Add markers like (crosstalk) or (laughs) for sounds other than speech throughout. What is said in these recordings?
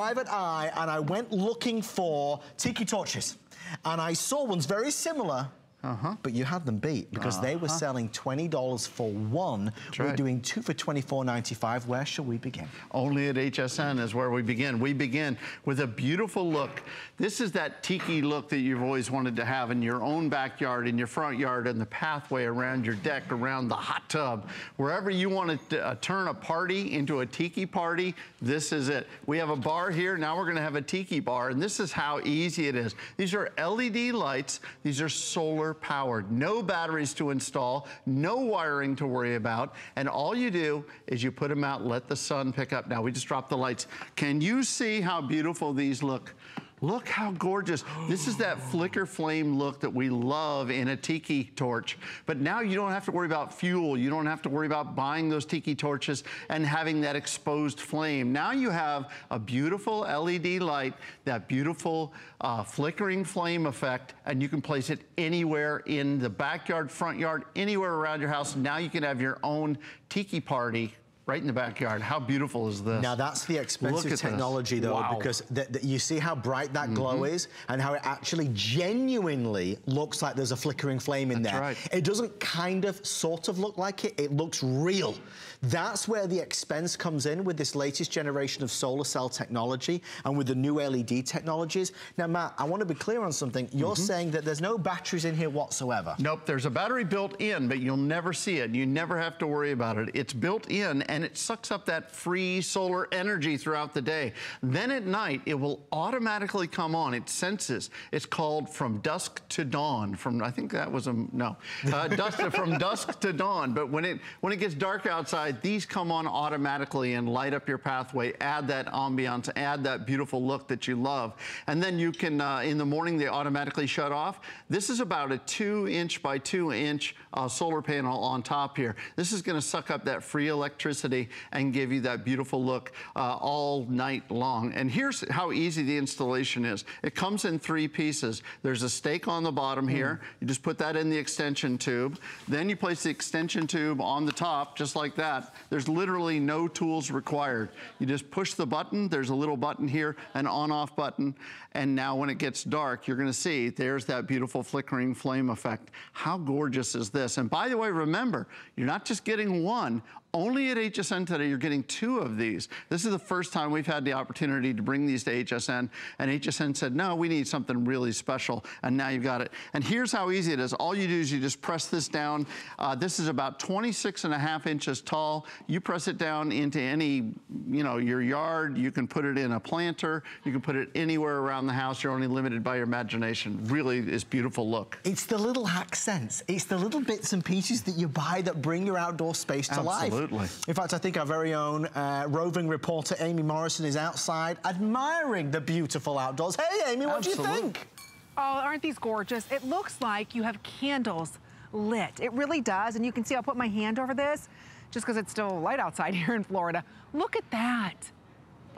private eye and I went looking for tiki torches. And I saw ones very similar uh -huh. But you had them beat because uh -huh. they were uh-huh. selling $20 for one. That's we're right. doing two for $24.95. Where shall we begin? Only at HSN is where we begin. We begin with a beautiful look. This is that tiki look that you've always wanted to have in your own backyard, in your front yard, in the pathway, around your deck, around the hot tub. Wherever you want to uh, turn a party into a tiki party, this is it. We have a bar here. Now we're going to have a tiki bar. And this is how easy it is. These are LED lights. These are solar solar powered. No batteries to install, no wiring to worry about. And all you do is you put them out, let the sun pick up. Now we just dropped the lights. Can you see how beautiful these look? Look how gorgeous. This is that flicker flame look that we love in a tiki torch. But now you don't have to worry about fuel. You don't have to worry about buying those tiki torches and having that exposed flame. Now you have a beautiful LED light, that beautiful uh, flickering flame effect, and you can place it anywhere in the backyard, front yard, anywhere around your house. Now you can have your own tiki party right in the backyard. How beautiful is this? Now that's the expensive technology this. though, wow. because you see how bright that glow mm -hmm. is and how it actually genuinely looks like there's a flickering flame in that's there. Right. It doesn't kind of sort of look like it, it looks real. That's where the expense comes in with this latest generation of solar cell technology and with the new LED technologies. Now, Matt, I want to be clear on something. You're mm -hmm. saying that there's no batteries in here whatsoever. Nope, there's a battery built in, but you'll never see it. You never have to worry about it. It's built in and it sucks up that free solar energy throughout the day. Then at night, it will automatically come on. It senses. It's called from dusk to dawn. From I think that was a no, uh, dusk from dusk to dawn. But when it when it gets dark outside, these come on automatically and light up your pathway. Add that ambiance. Add that beautiful look that you love. And then you can uh, in the morning they automatically shut off. This is about a two inch by two inch uh, solar panel on top here. This is going to suck up that free electricity and give you that beautiful look uh, all night long. And here's how easy the installation is. It comes in three pieces. There's a stake on the bottom mm. here. You just put that in the extension tube. Then you place the extension tube on the top, just like that. There's literally no tools required. You just push the button. There's a little button here, an on-off button. And now when it gets dark, you're gonna see there's that beautiful flickering flame effect. How gorgeous is this? And by the way, remember, you're not just getting one. Only at HSN today, you're getting two of these. This is the first time we've had the opportunity to bring these to HSN, and HSN said, no, we need something really special, and now you've got it. And here's how easy it is. All you do is you just press this down. Uh, this is about 26 and a half inches tall. You press it down into any, you know, your yard. You can put it in a planter. You can put it anywhere around the house. You're only limited by your imagination. Really is beautiful look. It's the little accents. It's the little bits and pieces that you buy that bring your outdoor space to Absolutely. life. Absolutely. In fact, I think our very own uh, roving reporter, Amy Morrison, is outside admiring the beautiful outdoors. Hey, Amy, what Absolutely. do you think? Oh, aren't these gorgeous? It looks like you have candles lit. It really does. And you can see I'll put my hand over this just because it's still light outside (laughs) here in Florida. Look at that.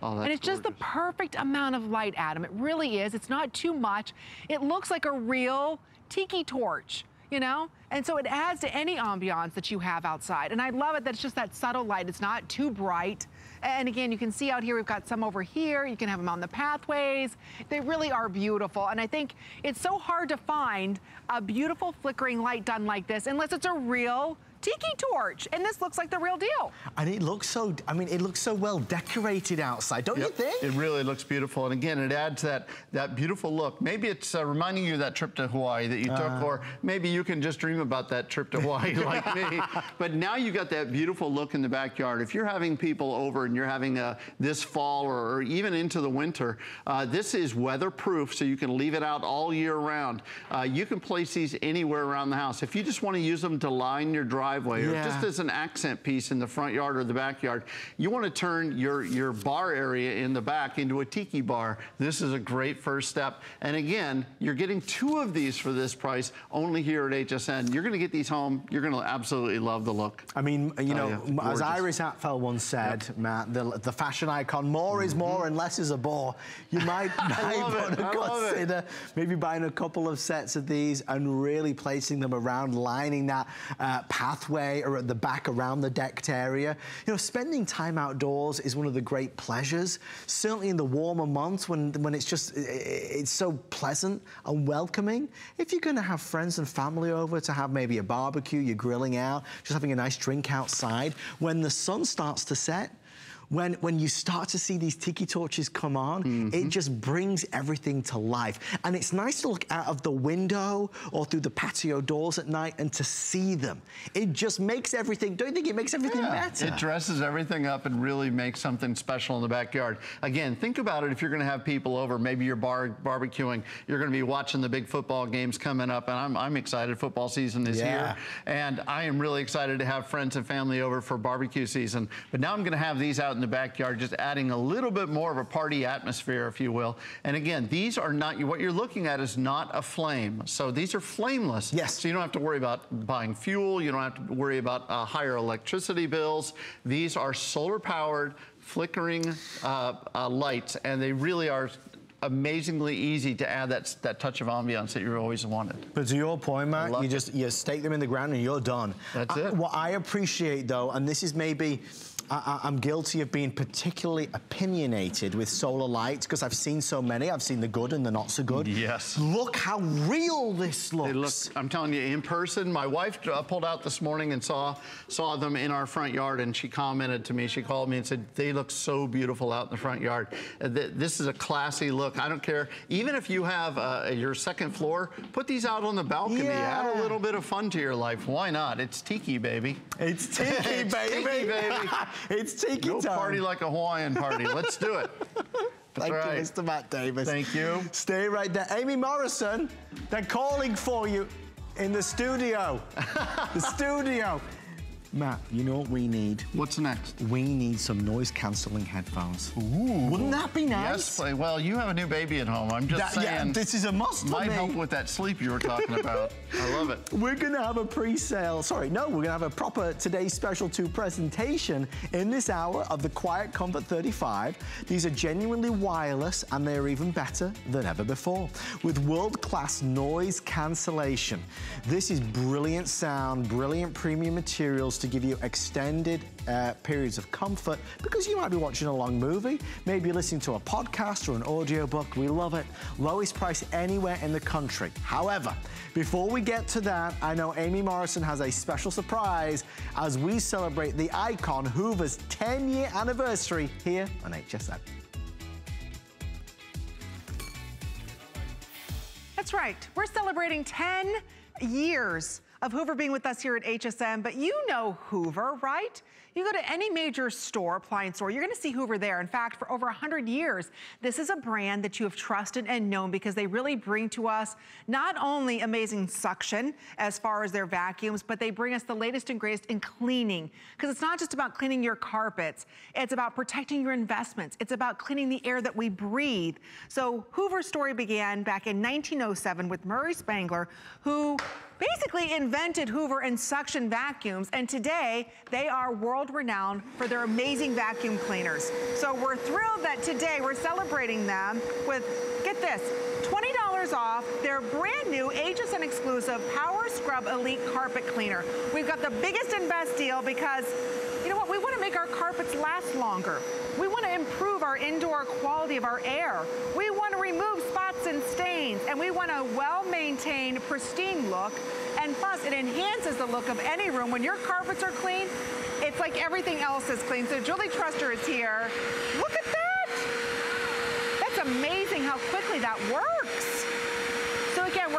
Oh, and it's gorgeous. just the perfect amount of light, Adam. It really is. It's not too much. It looks like a real tiki torch you know? And so it adds to any ambiance that you have outside. And I love it that it's just that subtle light. It's not too bright. And again, you can see out here, we've got some over here. You can have them on the pathways. They really are beautiful. And I think it's so hard to find a beautiful flickering light done like this unless it's a real tiki torch. And this looks like the real deal. And it looks so, I mean, it looks so well decorated outside, don't yep. you think? It really looks beautiful. And again, it adds that, that beautiful look. Maybe it's uh, reminding you of that trip to Hawaii that you uh, took, or maybe you can just dream about that trip to Hawaii (laughs) like me. But now you've got that beautiful look in the backyard. If you're having people over and you're having a, uh, this fall or, or, even into the winter, uh, this is weatherproof, so you can leave it out all year round. Uh, you can place these anywhere around the house. If you just want to use them to line your drive driveway yeah. or just as an accent piece in the front yard or the backyard. You want to turn your, your bar area in the back into a tiki bar. This is a great first step. And again, you're getting two of these for this price only here at HSN. You're going to get these home. You're going to absolutely love the look. I mean, you oh, know, yeah. as Iris Apfel once said, yep. Matt, the, the fashion icon, more mm -hmm. is mm-hmm. more and less is a bore. You (laughs) might, might want to consider maybe buying a couple of sets of these and really placing them around, lining that uh, path pathway or at the back around the decked area. You know, spending time outdoors is one of the great pleasures. Certainly in the warmer months when, when it's just, it's so pleasant and welcoming. If you're gonna have friends and family over to have maybe a barbecue, you're grilling out, just having a nice drink outside, when the sun starts to set, when, when you start to see these tiki torches come on, mm -hmm. it mm-hmm. just brings everything to life. And it's nice to look out of the window or through the patio doors at night and to see them. It just makes everything, don't you think it makes everything yeah, better? It dresses everything up and really makes something special in the backyard. Again, think about it if you're gonna have people over, maybe you're bar barbecuing, you're gonna be watching the big football games coming up, and I'm, I'm excited, football season is yeah. here. And I am really excited to have friends and family over for barbecue season. But now I'm gonna have these out in the backyard, just adding a little bit more of a party atmosphere, if you will. And again, these are not, what you're looking at is not a flame. So these are flameless. Yes. So you don't have to worry about buying fuel. You don't have to worry about uh, higher electricity bills. These are solar powered, flickering uh, uh, lights, and they really are amazingly easy to add that, that touch of ambiance that you always wanted. But to your point, Matt, you just you stake them in the ground and you're done. That's it. what I appreciate though, and this is maybe I, am guilty of being particularly opinionated with solar lights because I've seen so many. I've seen the good and the not so good. Yes. Look how real this looks. Look, I'm telling you, in person, my wife uh, pulled out this morning and saw saw them in our front yard, and she commented to me. She called me and said, "They look so beautiful out in the front yard. Uh, this is a classy look. I don't care. Even if you have uh, your second floor, put these out on the balcony. Yeah. Add a little bit of fun to your life. Why not? It's tiki, baby. It's (laughs) tiki, it's baby. Tiki, baby. (laughs) (laughs) It's tiki no time. party like a Hawaiian party. Let's do it. (laughs) That's Thank right. you, Mr. Matt Davis. Thank you. Stay right there. Amy Morrison, they're calling for you in the studio. (laughs) the studio. Matt, you know what we need? What's next? We need some noise-canceling headphones. Ooh. Wouldn't that be nice? Yes, well, you have a new baby at home. I'm just that, saying. Yeah, this is a must Might help with that sleep you were talking about. (laughs) I love it. We're going to have a pre-sale. Sorry, no, we're going to have a proper Today's Special 2 presentation in this hour of the Quiet Comfort 35. These are genuinely wireless, and they're even better than ever before. With world-class noise cancellation. This is brilliant sound, brilliant premium materials to give you extended uh, periods of comfort because you might be watching a long movie, maybe listening to a podcast or an audiobook. We love it. Lowest price anywhere in the country. However, before we get to that, I know Amy Morrison has a special surprise as we celebrate the icon Hoover's 10-year anniversary here on HSN. That's right. We're celebrating 10 years of Hoover being with us here at HSN, but you know Hoover, right? You go to any major store, appliance store, you're gonna see Hoover there. In fact, for over 100 years, this is a brand that you have trusted and known because they really bring to us not only amazing suction as far as their vacuums, but they bring us the latest and greatest in cleaning. Because it's not just about cleaning your carpets, it's about protecting your investments. It's about cleaning the air that we breathe. So Hoover's story began back in 1907 with Murray Spangler, who basically invented Hoover and suction vacuums, and today they are world renowned for their amazing vacuum cleaners. So we're thrilled that today we're celebrating them with, get this, $20 off their brand new HSN exclusive Power Scrub Elite Carpet Cleaner. We've got the biggest and best deal because, you know what, we wanna make our carpets last longer. We wanna improve our indoor quality of our air. We wanna remove spots and stains, and we want a well-maintained, pristine look. And plus, it enhances the look of any room. When your carpets are clean, it's like everything else is clean. So Julie Truster is here. Look at that. That's amazing how quickly that works.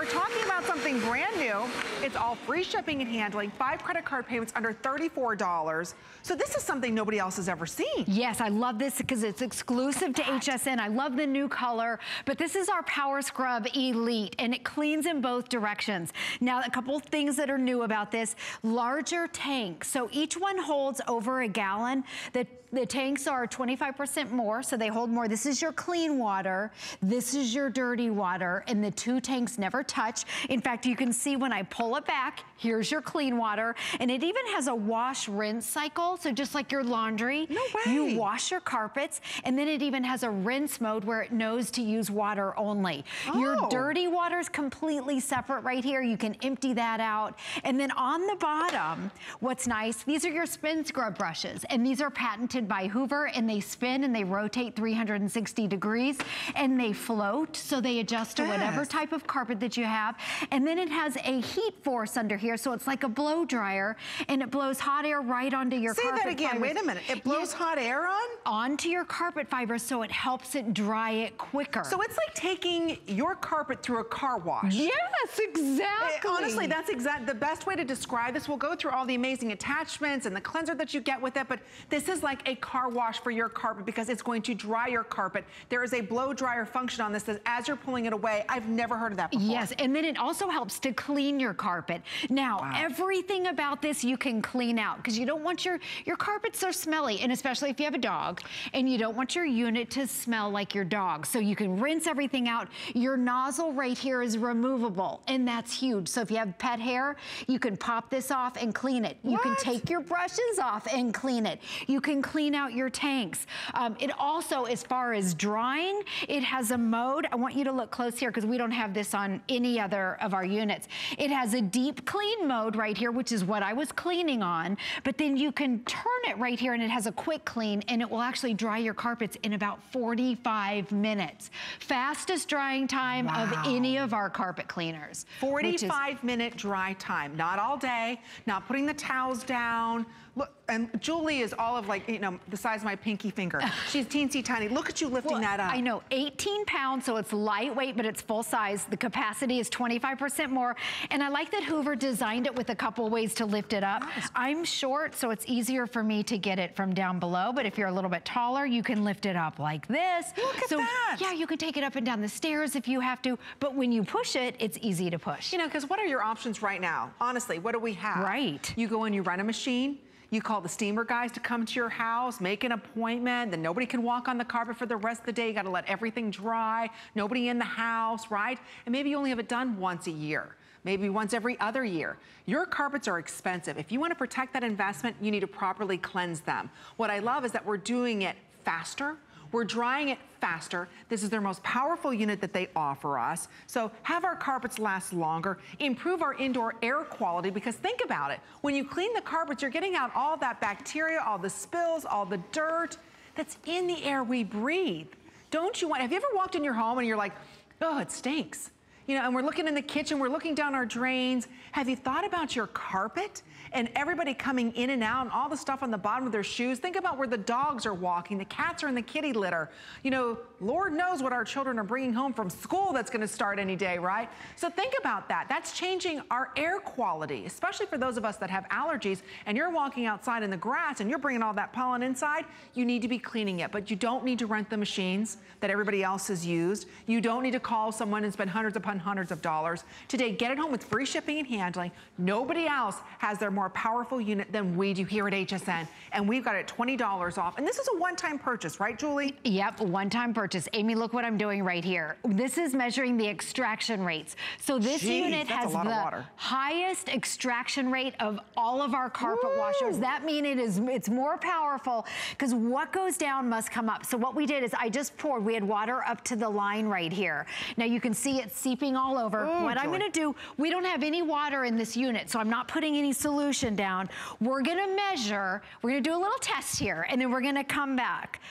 We're talking about something brand new. It's all free shipping and handling, five credit card payments under $34. So this is something nobody else has ever seen. Yes, I love this because it's exclusive to HSN. I love the new color, but this is our Power Scrub Elite and it cleans in both directions. Now, a couple things that are new about this, larger tank. So each one holds over a gallon. The the tanks are 25% more, so they hold more. This is your clean water. This is your dirty water, and the two tanks never never touch. In fact, you can see when I pull it back, here's your clean water. And it even has a wash rinse cycle. So just like your laundry, no way. you wash your carpets. And then it even has a rinse mode where it knows to use water only. Oh. Your dirty water is completely separate right here. You can empty that out. And then on the bottom, what's nice, these are your spin scrub brushes. And these are patented by Hoover and they spin and they rotate 360 degrees and they float so they adjust to whatever type of carpet that you have. And then it has a heat force under here so it's like a blow dryer and it blows hot air right onto your Say carpet that again, fibers. wait a minute. It blows hot air on? Onto your carpet fibers so it helps it dry it quicker. So it's like taking your carpet through a car wash. Yes, exactly. It, honestly, that's exact the best way to describe this. We'll go through all the amazing attachments and the cleanser that you get with it, but this is like a car wash for your carpet because it's going to dry your carpet. There is a blow dryer function on this that as you're pulling it away, I've never heard of that before. Yes, and then it also helps to clean your carpet. Now, wow. everything about this you can clean out because you don't want your, your carpets are smelly, and especially if you have a dog, and you don't want your unit to smell like your dog. So you can rinse everything out. Your nozzle right here is removable, and that's huge. So if you have pet hair, you can pop this off and clean it. You can take your brushes off and clean it. You can clean out your tanks. Um, it also, as far as drying, it has a mode. I want you to look close here because we don't have this on any other of our units. It has a deep clean mode right here, which is what I was cleaning on. But then you can turn it right here and it has a quick clean and it will actually dry your carpets in about 45 minutes. Fastest drying time wow. of any of our carpet cleaners. 45 minute dry time. Not all day, not putting the towels down, Look, and Julie is all of like, you know, the size of my pinky finger. (laughs) She's teensy tiny. Look at you lifting well, that up. I know, 18 pounds, so it's lightweight, but it's full size. The capacity is 25% more. And I like that Hoover designed it with a couple ways to lift it up. Nice. I'm short, so it's easier for me to get it from down below. But if you're a little bit taller, you can lift it up like this. Look at so, that. Yeah, you can take it up and down the stairs if you have to. But when you push it, it's easy to push. You know, because what are your options right now? Honestly, what do we have? Right. You go and you run a machine. You call the steamer guys to come to your house, make an appointment, then nobody can walk on the carpet for the rest of the day. You gotta let everything dry, nobody in the house, right? And maybe you only have it done once a year maybe once every other year. Your carpets are expensive. If you wanna protect that investment, you need to properly cleanse them. What I love is that we're doing it faster, we're drying it faster. This is their most powerful unit that they offer us. So have our carpets last longer, improve our indoor air quality because think about it. When you clean the carpets, you're getting out all that bacteria, all the spills, all the dirt that's in the air we breathe. Don't you want, have you ever walked in your home and you're like, oh, it stinks. You know, and we're looking in the kitchen, we're looking down our drains. Have you thought about your carpet? And everybody coming in and out and all the stuff on the bottom of their shoes. Think about where the dogs are walking, the cats are in the kitty litter. You know, Lord knows what our children are bringing home from school that's gonna start any day, right? So think about that. That's changing our air quality, especially for those of us that have allergies and you're walking outside in the grass and you're bringing all that pollen inside, you need to be cleaning it. But you don't need to rent the machines that everybody else has used. You don't need to call someone and spend hundreds upon hundreds of dollars. Today, get it home with free shipping and handling. Nobody else has their more more powerful unit than we do here at HSN. And we've got it $20 off. And this is a one-time purchase, right, Julie? Yep, one-time purchase. Amy, look what I'm doing right here. This is measuring the extraction rates. So this Jeez, unit has the highest extraction rate of all of our carpet Woo! washers. That means it is it's more powerful because what goes down must come up. So what we did is I just poured, we had water up to the line right here. Now you can see it seeping all over. Ooh, what Joy. I'm gonna do, we don't have any water in this unit, so I'm not putting any solution solution down. We're gonna measure, we're gonna do a little test here, and then we're gonna come back.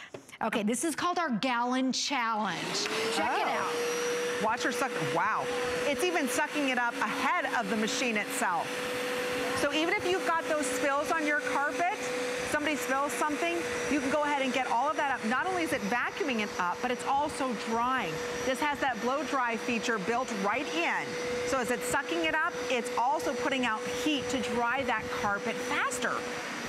Okay, this is called our gallon challenge. Check oh. it out. Oh. Watch her suck, wow. It's even sucking it up ahead of the machine itself. So even if you've got those spills on your carpet, somebody spills something, you can go ahead and get all of that up. Not only is it vacuuming it up, but it's also drying. This has that blow dry feature built right in. So as it's sucking it up, it's also putting out heat to dry that carpet faster.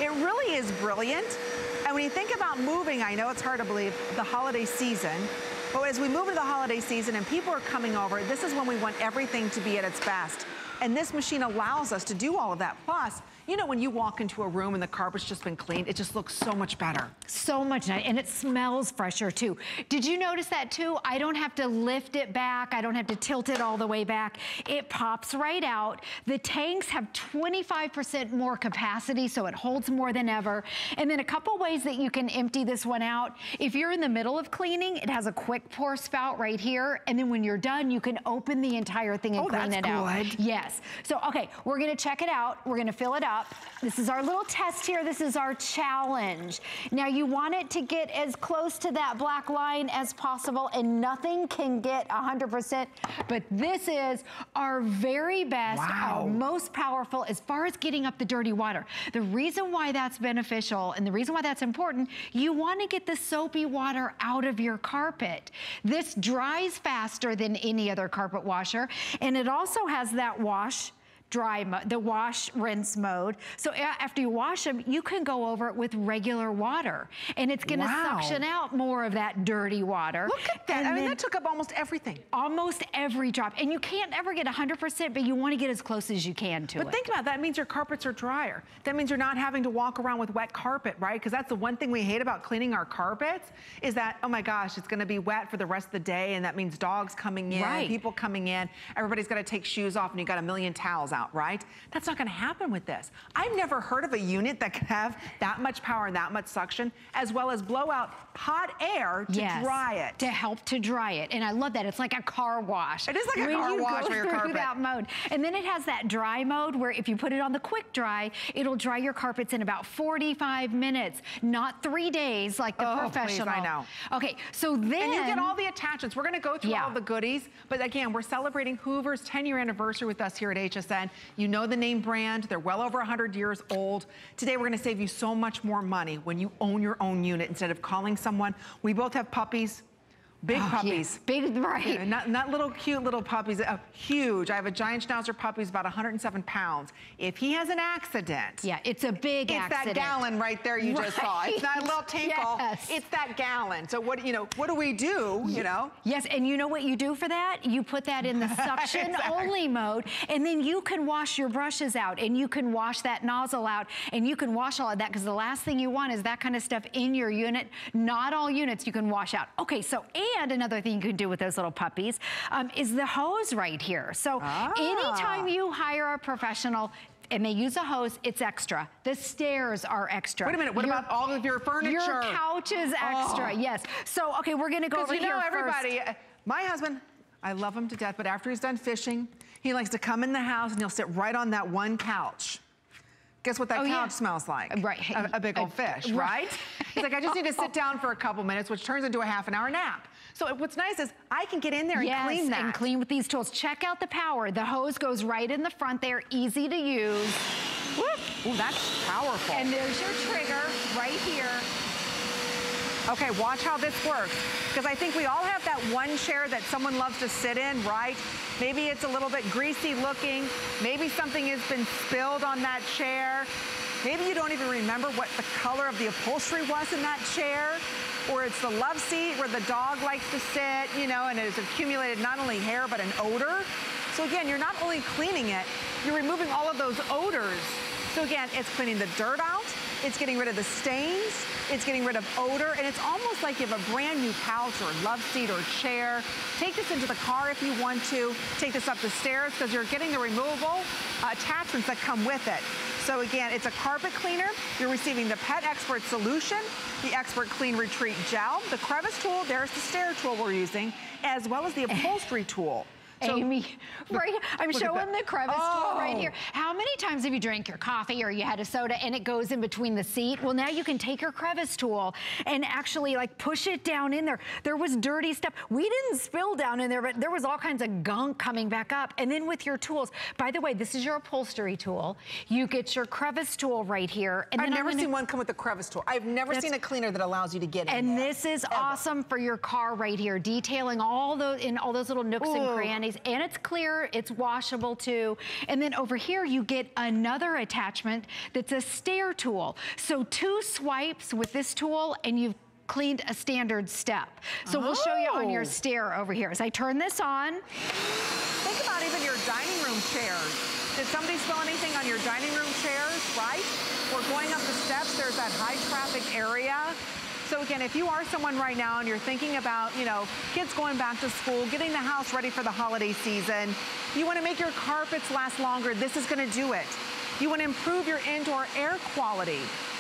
It really is brilliant. And when you think about moving, I know it's hard to believe, the holiday season, but as we move into the holiday season and people are coming over, this is when we want everything to be at its best. And this machine allows us to do all of that. Plus, You know, when you walk into a room and the carpet's just been cleaned, it just looks so much better. So much nice, and it smells fresher too. Did you notice that too? I don't have to lift it back. I don't have to tilt it all the way back. It pops right out. The tanks have 25% more capacity, so it holds more than ever. And then a couple ways that you can empty this one out. If you're in the middle of cleaning, it has a quick pour spout right here. And then when you're done, you can open the entire thing and oh, clean it good. out. Yes. So, okay, we're gonna check it out. We're gonna fill it up. This is our little test here. This is our challenge. Now, you want it to get as close to that black line as possible, and nothing can get 100%. But this is our very best, wow. our most powerful as far as getting up the dirty water. The reason why that's beneficial and the reason why that's important, you want to get the soapy water out of your carpet. This dries faster than any other carpet washer, and it also has that wash dry, mode, the wash rinse mode. So after you wash them, you can go over it with regular water and it's gonna wow. suction out more of that dirty water. Look at that, and I mean, that took up almost everything. Almost every drop. And you can't ever get 100%, but you wanna get as close as you can to but it. But think about that, means your carpets are drier. That means you're not having to walk around with wet carpet, right? Because that's the one thing we hate about cleaning our carpets is that, oh my gosh, it's gonna be wet for the rest of the day and that means dogs coming in, right. people coming in, everybody's gotta take shoes off and you got a million towels out out, right? That's not gonna happen with this. I've never heard of a unit that can have that much power and that much suction, as well as blow out hot air to yes, dry it. To help to dry it. And I love that. It's like a car wash. It is like a car wash for your (laughs) carpet. that mode. And then it has that dry mode where if you put it on the quick dry, it'll dry your carpets in about 45 minutes, not three days like the oh, professional. Please, I know. Okay, so then... And you get all the attachments. We're gonna go through yeah. all the goodies, but again, we're celebrating Hoover's 10 year anniversary with us here at HSN. You know the name brand. They're well over 100 years old. Today, we're gonna save you so much more money when you own your own unit instead of calling someone. We both have puppies. Big oh, puppies. Yeah. Big, right. Yeah, not, not little cute little puppies, uh, huge. I have a giant schnauzer puppy who's about 107 pounds. If he has an accident. Yeah, it's a big it's accident. It's that gallon right there you right. just saw. It's not a little (laughs) tinkle. Yes. It's that gallon. So what, you know, what do we do, you know? Yes, and you know what you do for that? You put that in the (laughs) suction exactly. only mode, and then you can wash your brushes out, and you can wash that nozzle out, and you can wash all of that, because the last thing you want is that kind of stuff in your unit. Not all units you can wash out. Okay, so, and another thing you can do with those little puppies um, is the hose right here. So ah. anytime you hire a professional, and they use a hose, it's extra. The stairs are extra. Wait a minute, what your, about all of your furniture? Your couch is extra, oh. yes. So, okay, we're gonna go over you know, here everybody, first. my husband, I love him to death, but after he's done fishing, he likes to come in the house and he'll sit right on that one couch. Guess what that oh, couch yeah. smells like? Right. A, a big old fish, (laughs) right? right? He's like, I just need to sit (laughs) down for a couple minutes, which turns into a half an hour nap. So what's nice is I can get in there yes, and clean that. and clean with these tools. Check out the power. The hose goes right in the front there, easy to use. Ooh, that's powerful. And there's your trigger right here. Okay, watch how this works. Because I think we all have that one chair that someone loves to sit in, right? Maybe it's a little bit greasy looking. Maybe something has been spilled on that chair. Maybe you don't even remember what the color of the upholstery was in that chair or it's the love seat where the dog likes to sit, you know, and it has accumulated not only hair, but an odor. So again, you're not only cleaning it, you're removing all of those odors. So again, it's cleaning the dirt out, it's getting rid of the stains, it's getting rid of odor, and it's almost like you have a brand new couch or love seat or chair. Take this into the car if you want to. Take this up the stairs because you're getting the removable attachments that come with it. So again, it's a carpet cleaner. You're receiving the Pet Expert solution, the Expert Clean Retreat Gel, the crevice tool, there's the stair tool we're using, as well as the upholstery tool. So, Amy, (laughs) right, I'm showing the crevice oh. tool right here. Oh. How many times have you drank your coffee or you had a soda and it goes in between the seat? Well, now you can take your crevice tool and actually like push it down in there. There was dirty stuff. We didn't spill down in there, but there was all kinds of gunk coming back up. And then with your tools, by the way, this is your upholstery tool. You get your crevice tool right here. And I've never seen one come with a crevice tool. I've never seen a cleaner that allows you to get in And there, this is ever. awesome for your car right here, detailing all those in all those little nooks Ooh. and crannies and it's clear, it's washable too. And then over here, you get another attachment that's a stair tool. So two swipes with this tool and you've cleaned a standard step. So oh. we'll show you on your oh. stair over here. As I turn this on. Think about even your dining room chairs Did somebody spill anything on your dining room chairs, right? We're going up the steps. There's that high traffic area. So again, if you are someone right now and you're thinking about, you know, kids going back to school, getting the house ready for the holiday season, you wanna make your carpets last longer, this is gonna do it. You wanna improve your indoor air quality.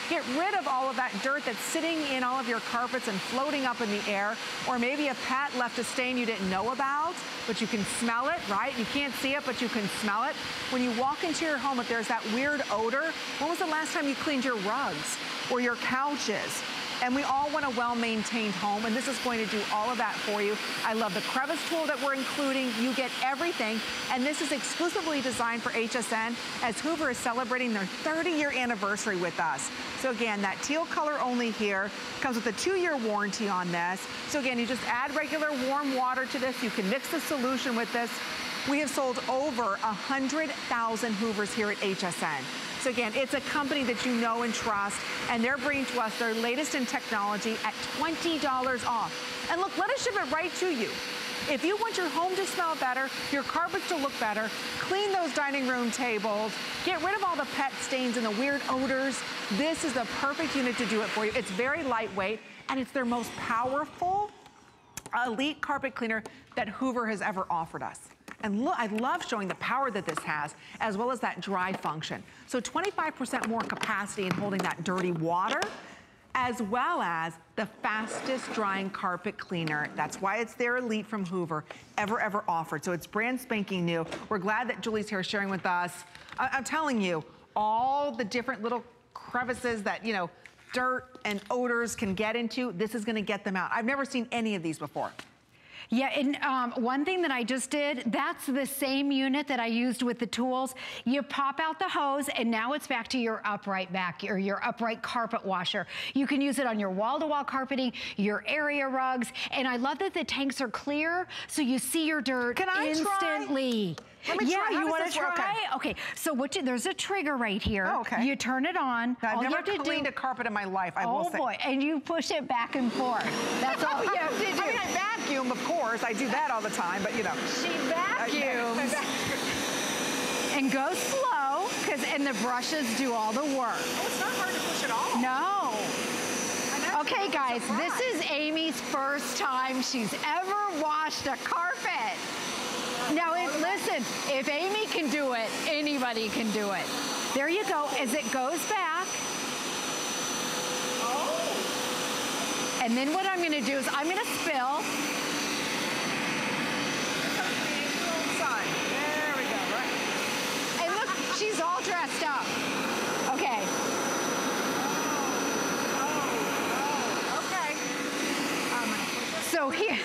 Get rid of all of that dirt that's sitting in all of your carpets and floating up in the air. Or maybe a pet left a stain you didn't know about, but you can smell it, right? You can't see it, but you can smell it. When you walk into your home, if there's that weird odor, when was the last time you cleaned your rugs or your couches? And we all want a well-maintained home, and this is going to do all of that for you. I love the crevice tool that we're including. You get everything, and this is exclusively designed for HSN as Hoover is celebrating their 30-year anniversary with us. So again, that teal color only here comes with a two-year warranty on this. So again, you just add regular warm water to this. You can mix the solution with this. We have sold over 100,000 Hoovers here at HSN. Again, it's a company that you know and trust, and they're bringing to us their latest in technology at $20 off. And look, let us ship it right to you. If you want your home to smell better, your carpets to look better, clean those dining room tables, get rid of all the pet stains and the weird odors, this is the perfect unit to do it for you. It's very lightweight, and it's their most powerful elite carpet cleaner that Hoover has ever offered us. And look, I love showing the power that this has, as well as that dry function. So 25% more capacity in holding that dirty water, as well as the fastest drying carpet cleaner. That's why it's their elite from Hoover, ever, ever offered. So it's brand spanking new. We're glad that Julie's here sharing with us. I I'm telling you, all the different little crevices that, you know, dirt and odors can get into, this is gonna get them out. I've never seen any of these before. Yeah, and um, one thing that I just did, that's the same unit that I used with the tools. You pop out the hose and now it's back to your upright back or your upright carpet washer. You can use it on your wall-to-wall -wall carpeting, your area rugs, and I love that the tanks are clear so you see your dirt can I instantly. Try? Let me yeah, try. you want to try? Okay. okay. So what you, there's a trigger right here. Oh, okay. You turn it on. Now, I've all never you have cleaned do, a carpet in my life. I oh will say. boy, and you push it back and forth. That's all you have to (laughs) do. I mean, I vacuum, of course. I do that all the time, but you know. She vacuums. and go slow, because and the brushes do all the work. Oh, it's not hard to push at all. No. Okay, guys, this is Amy's first time she's ever washed a carpet. Now, if, listen, if Amy can do it, anybody can do it. There you go. As it goes back. Oh. And then what I'm going to do is I'm going to spill. There we go? And look, she's all dressed up. Okay. Oh, okay. Um, So here,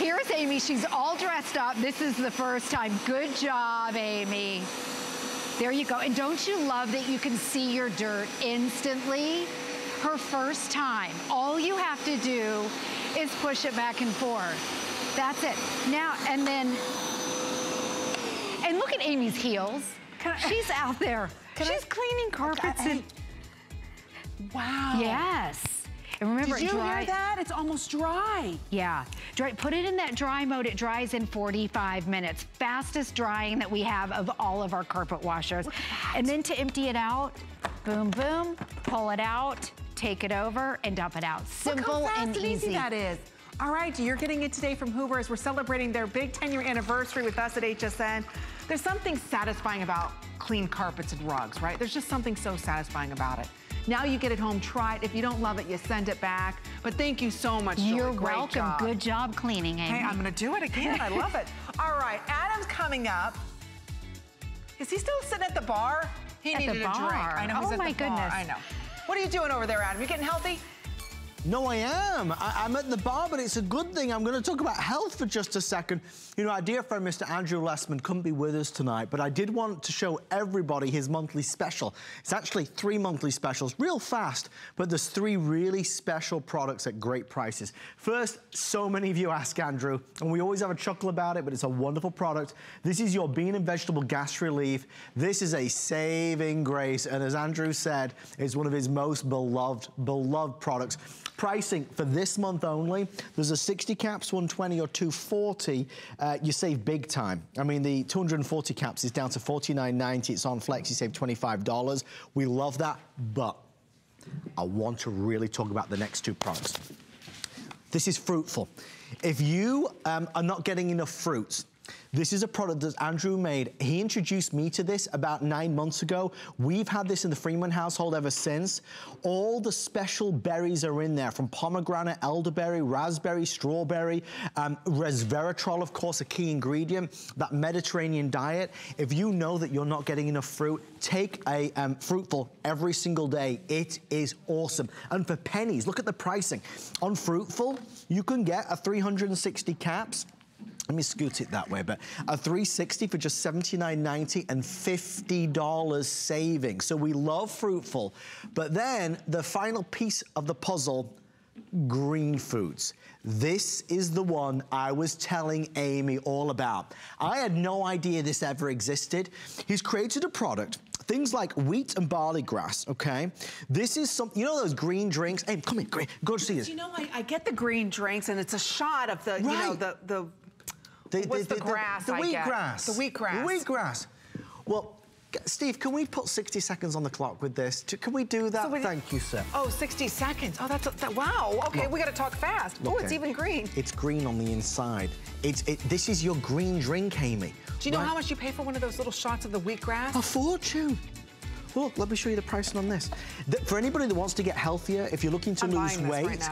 here's Amy. She's all dressed up. This is the first time. Good job, Amy. There you go. And don't you love that you can see your dirt instantly? Her first time. All you have to do is push it back and forth. That's it. Now, and then, and look at Amy's heels. I- She's out there. She's I- cleaning carpets I- and, wow. yes. And remember, Did you dry- hear that? It's almost dry. yeah, dry, put it in that dry mode. It dries in 45 minutes. Fastest drying that we have of all of our carpet washers. And then to empty it out, boom, boom, pull it out, take it over, and dump it out. Simple Look how fast and and easy easy. that is. All right, you're getting it today from Hoover as we're celebrating their big 10-year anniversary with us at HSN. There's something satisfying about clean carpets and rugs, right? There's just something so satisfying about it. Now you get it home, try it. If you don't love it, you send it back. But thank you so much, Julie. You're Great welcome. job. Good job cleaning, Amy. Hey, I'm gonna do it again. I love it. (laughs) All right, Adam's coming up. Is he still sitting at the bar? He At the needed a drink. I know Oh, my bar. goodness. I know. What are you doing over there, Adam? You getting healthy? No, I am. I, am at the bar, but it's a good thing. I'm going to talk about health for just a second. You know, our dear friend, Mr. Andrew Lessman, couldn't be with us tonight, but I did want to show everybody his monthly special. It's actually three monthly specials, real fast, but there's three really special products at great prices. First, so many of you ask Andrew, and we always have a chuckle about it, but it's a wonderful product. This is your bean and vegetable gas relief. This is a saving grace, and as Andrew said, it's one of his most beloved, beloved products. Pricing for this month only, there's a 60 caps, 120 or 240. Uh, you save big time. I mean, the 240 caps is down to 49.90. It's on Flex, you save $25. We love that, but I want to really talk about the next two products. This is fruitful. If you um, are not getting enough fruits, this is a product that Andrew made. He introduced me to this about nine months ago. We've had this in the Freeman household ever since. All the special berries are in there from pomegranate, elderberry, raspberry, strawberry, um, resveratrol, of course, a key ingredient, that Mediterranean diet. If you know that you're not getting enough fruit, take a um, Fruitful every single day. It is awesome. And for pennies, look at the pricing. On Fruitful, you can get a 360 caps, let me scoot it that way, but a 360 for just $79.90 and $50 saving. So we love Fruitful. But then the final piece of the puzzle, green foods. This is the one I was telling Amy all about. I had no idea this ever existed. He's created a product things like wheat and barley grass, okay? This is some, you know those green drinks? Hey, come here, go to see this. You know, I, I, get the green drinks and it's a shot of the, right. you know, the, the the, What's the, the, the grass, the, wheatgrass. The wheatgrass. The wheatgrass. Well, Steve, can we put 60 seconds on the clock with this? Can we do that? So Thank you, sir. Oh, 60 seconds. Oh, that's, a, that, wow. Okay, look, we got to talk fast. Oh, it's even green. It's green on the inside. It's, it, this is your green drink, Amy. Do you know right? how much you pay for one of those little shots of the wheatgrass? A fortune. Well, let me show you the pricing on this. The, for anybody that wants to get healthier, if you're looking to I'm lose weight, right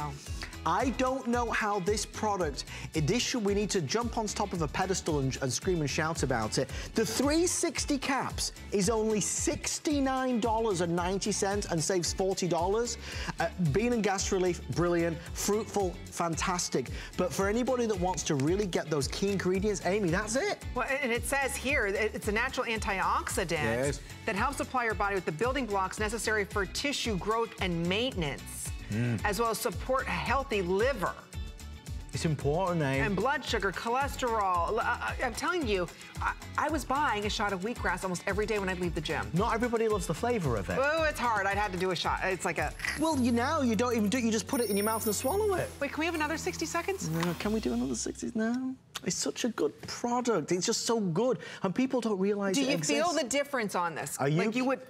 I don't know how this product, this we need to jump on top of a pedestal and, and, scream and shout about it. The 360 caps is only $69.90 and saves $40. Uh, bean and gas relief, brilliant. Fruitful, fantastic. But for anybody that wants to really get those key ingredients, Amy, that's it. Well, and it says here, it's a natural antioxidant yes. that helps supply your body with the building blocks necessary for tissue growth and maintenance mm. as well as support a healthy liver. It's important, eh? And blood sugar, cholesterol. I, am telling you, I, I, was buying a shot of wheatgrass almost every day when I'd leave the gym. Not everybody loves the flavor of it. Oh, it's hard. I'd had to do a shot. It's like a... Well, you now, you don't even do it. You just put it in your mouth and swallow it. Wait, can we have another 60 seconds? No, can we do another 60 now? It's such a good product. It's just so good. And people don't realize Do you feel the difference on this? Are you... Like you would...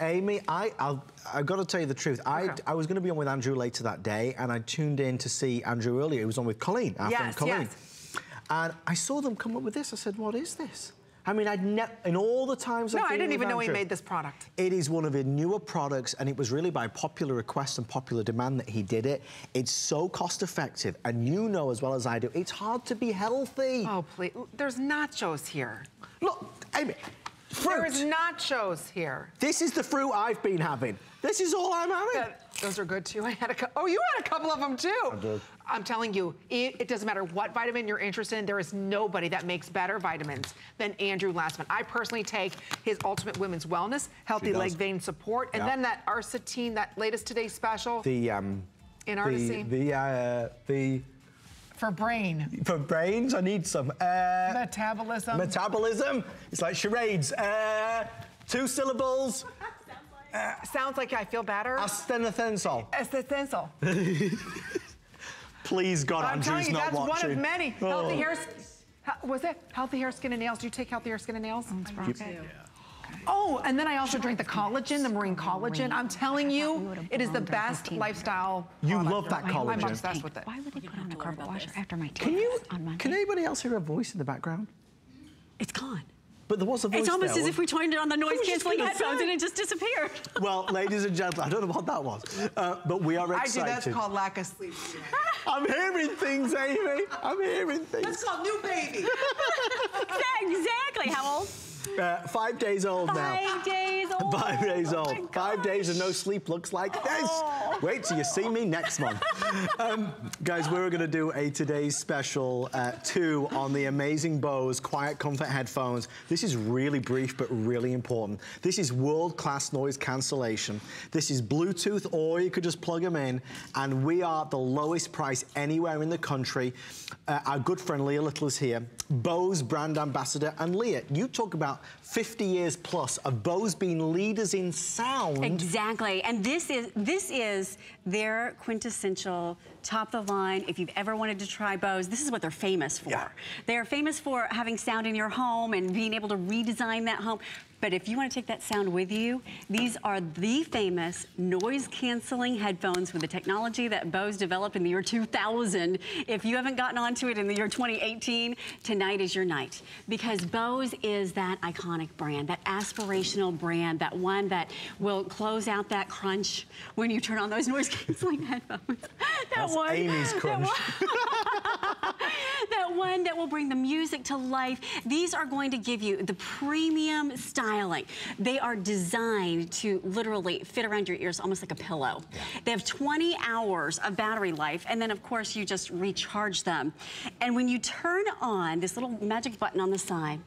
Amy, I, I'll, I've got to tell you the truth. Okay. I, I was going to be on with Andrew later that day, and I tuned in to see Andrew earlier. He was on with Colleen, after yes, Colleen. Yes. And I saw them come up with this. I said, what is this? I mean, I'd never, in all the times No, I've I didn't even Andrew, know he made this product. It is one of his newer products, and it was really by popular request and popular demand that he did it. It's so cost effective, and you know as well as I do, it's hard to be healthy. Oh, please. There's nachos here. Look, Amy, Fruit. There is nachos here. This is the fruit I've been having. This is all I'm having. Those are good too. I had a oh, you had a couple of them too. I did. I'm telling you, it, it, doesn't matter what vitamin you're interested in. There is nobody that makes better vitamins than Andrew Lessman. I personally take his Ultimate Women's Wellness, Healthy Leg Vein Support, and yeah. then that Arcitine, that latest Today special. The um. In Arcitine. The the uh, the for brain. For brains, I need some. Uh, metabolism. Metabolism. It's like charades. Uh, two syllables. Uh, (laughs) Sounds like I feel better. Astenethensol. Astenethensol. (laughs) Please, God, I'm Andrew's telling you, not that's watching. one of many. Oh. Healthy hair. Was it healthy hair, skin, and nails? Do you take healthy hair, skin, and nails? Oh, okay. Oh, and then I also drink the collagen, the marine collagen. I'm telling you, it is the best lifestyle. You love that collagen. I'm obsessed with it. Why would they put on a carpet washer after my can you, on Monday? Can anybody else hear a voice in the background? It's gone. But there was a voice It's almost there. as if we turned it on the noise cancelling headphones and it just disappeared. (laughs) Well, ladies and gentlemen, I don't know what that was, uh, but we are excited. I do. That's called lack of sleep. (laughs) I'm hearing things, Amy. I'm hearing things. That's called new baby. (laughs) exactly. How old? Uh, five days old five now. Five days old. (laughs) Five days old. Oh five days of no sleep looks like this. Oh. Wait till you see me next month. (laughs) um, guys, we're going to do a today's special uh, two on the amazing Bose Quiet Comfort headphones. This is really brief but really important. This is world-class noise cancellation. This is Bluetooth or you could just plug them in and we are the lowest price anywhere in the country. Uh, our good friend Lea Little is here. Bose brand ambassador. And Lea, you talk about 50 years plus of Bose being leaders in sound. Exactly, and this is this is their quintessential top of the line. If you've ever wanted to try Bose, this is what they're famous for. Yeah. They're famous for having sound in your home and being able to redesign that home. But if you want to take that sound with you, these are the famous noise canceling headphones with the technology that Bose developed in the year 2000. If you haven't gotten onto it in the year 2018, tonight is your night. Because Bose is that iconic brand, that aspirational brand, that one that will close out that crunch when you turn on those (laughs) noise canceling headphones. that That's one. Amy's that crunch. one- (laughs) that one that will bring the music to life. These are going to give you the premium styling. They are designed to literally fit around your ears almost like a pillow. They have 20 hours of battery life, and then of course you just recharge them. And when you turn on this little magic button on the side,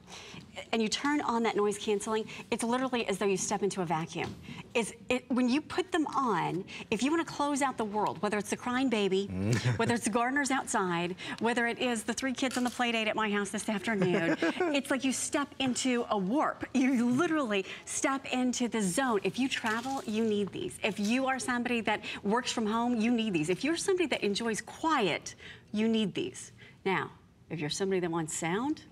and you turn on that noise canceling, it's literally as though you step into a vacuum. It's, it, when you put them on, if you want to close out the world, whether it's the crying baby, mm. whether it's the (laughs) gardeners outside, whether it is the three kids on the play date at my house this afternoon, (laughs) it's like you step into a warp. You literally step into the zone. If you travel, you need these. If you are somebody that works from home, you need these. If you're somebody that enjoys quiet, you need these. Now, if you're somebody that wants sound,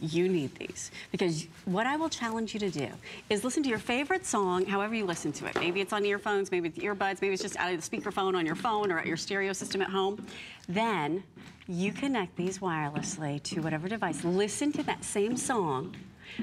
you need these because what I will challenge you to do is listen to your favorite song however you listen to it. Maybe it's on earphones, maybe it's earbuds, maybe it's just out of the speakerphone on your phone or at your stereo system at home. Then you connect these wirelessly to whatever device. Listen to that same song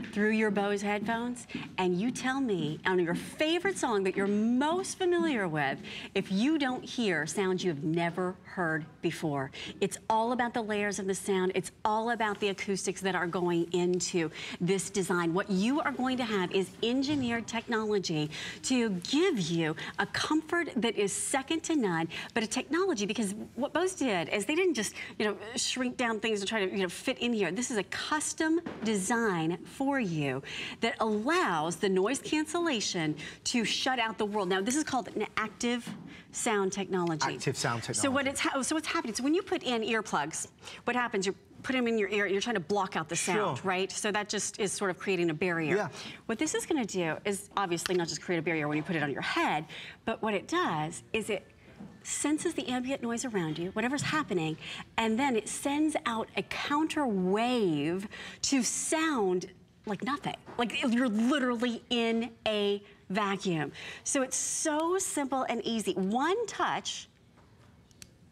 through your Bose headphones and you tell me on your favorite song that you're most familiar with if you don't hear sounds you've never heard before. It's all about the layers of the sound. It's all about the acoustics that are going into this design. What you are going to have is engineered technology to give you a comfort that is second to none, but a technology because what Bose did is they didn't just, you know, shrink down things to try to, you know, fit in here. This is a custom design for you that allows the noise cancellation to shut out the world. Now, this is called an active sound technology. Active sound So what it's so what's happening? So when you put in earplugs, what happens? You put them in your ear and you're trying to block out the sound, Sure. right? So that just is sort of creating a barrier. Yeah. What this is going to do is obviously not just create a barrier when you put it on your head, but what it does is it senses the ambient noise around you, whatever's happening, and then it sends out a counter wave to sound like nothing. Like you're literally in a vacuum. So it's so simple and easy. One touch,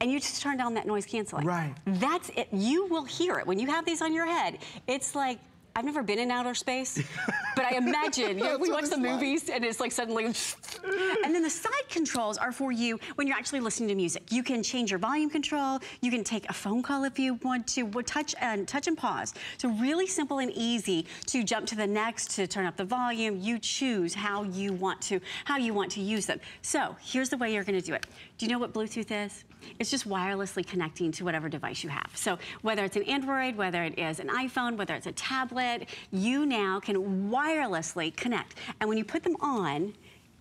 and you just turn down that noise canceling. Right. That's it. You will hear it when you have these on your head. It's like I've never been in outer space, but I imagine you know, (laughs) we watch the like. movies and it's like suddenly, and then the side controls are for you when you're actually listening to music. You can change your volume control. You can take a phone call if you want to. Well, Touch and touch and pause. So really simple and easy to jump to the next to turn up the volume. You choose how you want to how you want to use them. So here's the way you're going to do it. Do you know what Bluetooth is? It's just wirelessly connecting to whatever device you have. So whether it's an Android, whether it is an iPhone, whether it's a tablet, you now can wirelessly connect. And when you put them on,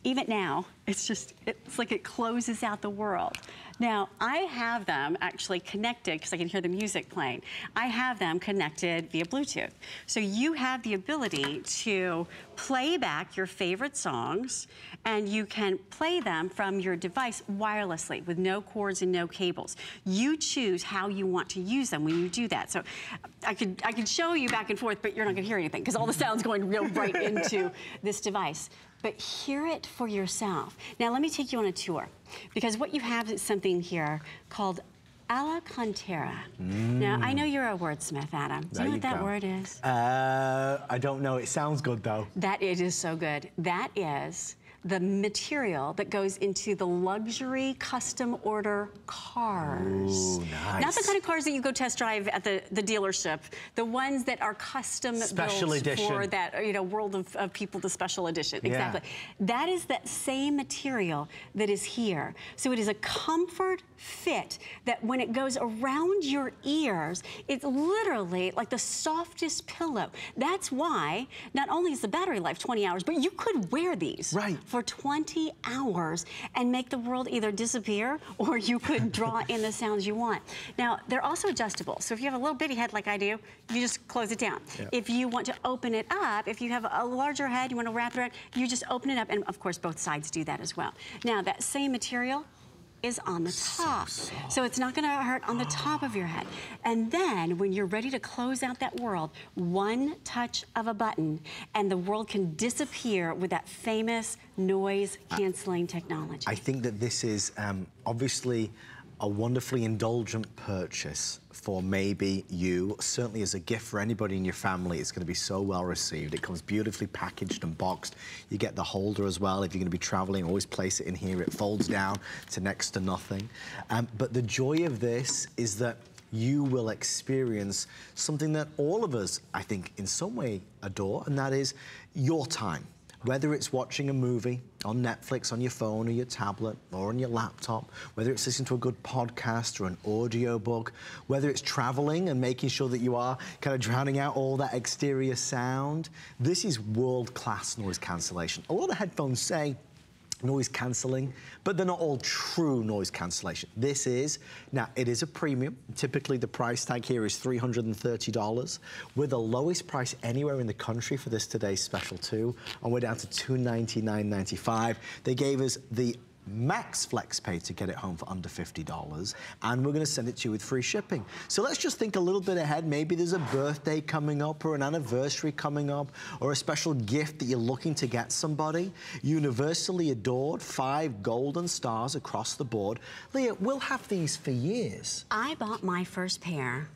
even now, it's just, it's like it closes out the world. Now, I have them actually connected because I can hear the music playing. I have them connected via Bluetooth. So you have the ability to play back your favorite songs and you can play them from your device wirelessly with no cords and no cables. You choose how you want to use them when you do that. So I could, I could show you back and forth, but you're not gonna hear anything because all the sound's going real right into this device but hear it for yourself. Now, let me take you on a tour because what you have is something here called Alcantara. Now, I know you're a wordsmith, Adam. Do you know you what that go. word is? Uh, I don't know. It sounds good though. That it is so good. That is the material that goes into the luxury custom order cars. Ooh, Not the kind of cars that you go test drive at the, the dealership. The ones that are custom Special built edition. for that you know world of, of people, the special edition. Yeah. Exactly. That is that same material that is here. So it is a comfort fit that when it goes around your ears, it's literally like the softest pillow. That's why not only is the battery life 20 hours, but you could wear these Right. For 20 hours and make the world either disappear or you could (laughs) draw in the sounds you want. Now, they're also adjustable. So if you have a little bitty head like I do, you just close it down. Yeah. If you want to open it up, if you have a larger head, you want to wrap it around, you just open it up. And of course, both sides do that as well. Now, that same material, is on the top. So, it's not gonna hurt on the top of your head. And then when you're ready to close out that world, one touch of a button and the world can disappear with that famous noise canceling technology. I think that this is um, obviously a wonderfully indulgent purchase for maybe you. Certainly as a gift for anybody in your family, it's going to be so well received. It comes beautifully packaged and boxed. You get the holder as well. If you're going to be traveling, always place it in here. It folds down to next to nothing. Um, but the joy of this is that you will experience something that all of us, I think, in some way adore, and that is your time whether it's watching a movie on Netflix on your phone or your tablet or on your laptop, whether it's listening to a good podcast or an audio book, whether it's traveling and making sure that you are kind of drowning out all that exterior sound, this is world-class noise cancellation. A lot of headphones say noise cancelling, but they're not all true noise cancellation. This is, now it is a premium. Typically the price tag here is $330. We're the lowest price anywhere in the country for this today's special too, and we're down to $299.95. They gave us the max flex pay to get it home for under $50 and we're going to send it to you with free shipping. So let's just think a little bit ahead. Maybe there's a birthday coming up or an anniversary coming up or a special gift that you're looking to get somebody. Universally adored, five golden stars across the board. Lea, we'll have these for years. I bought my first pair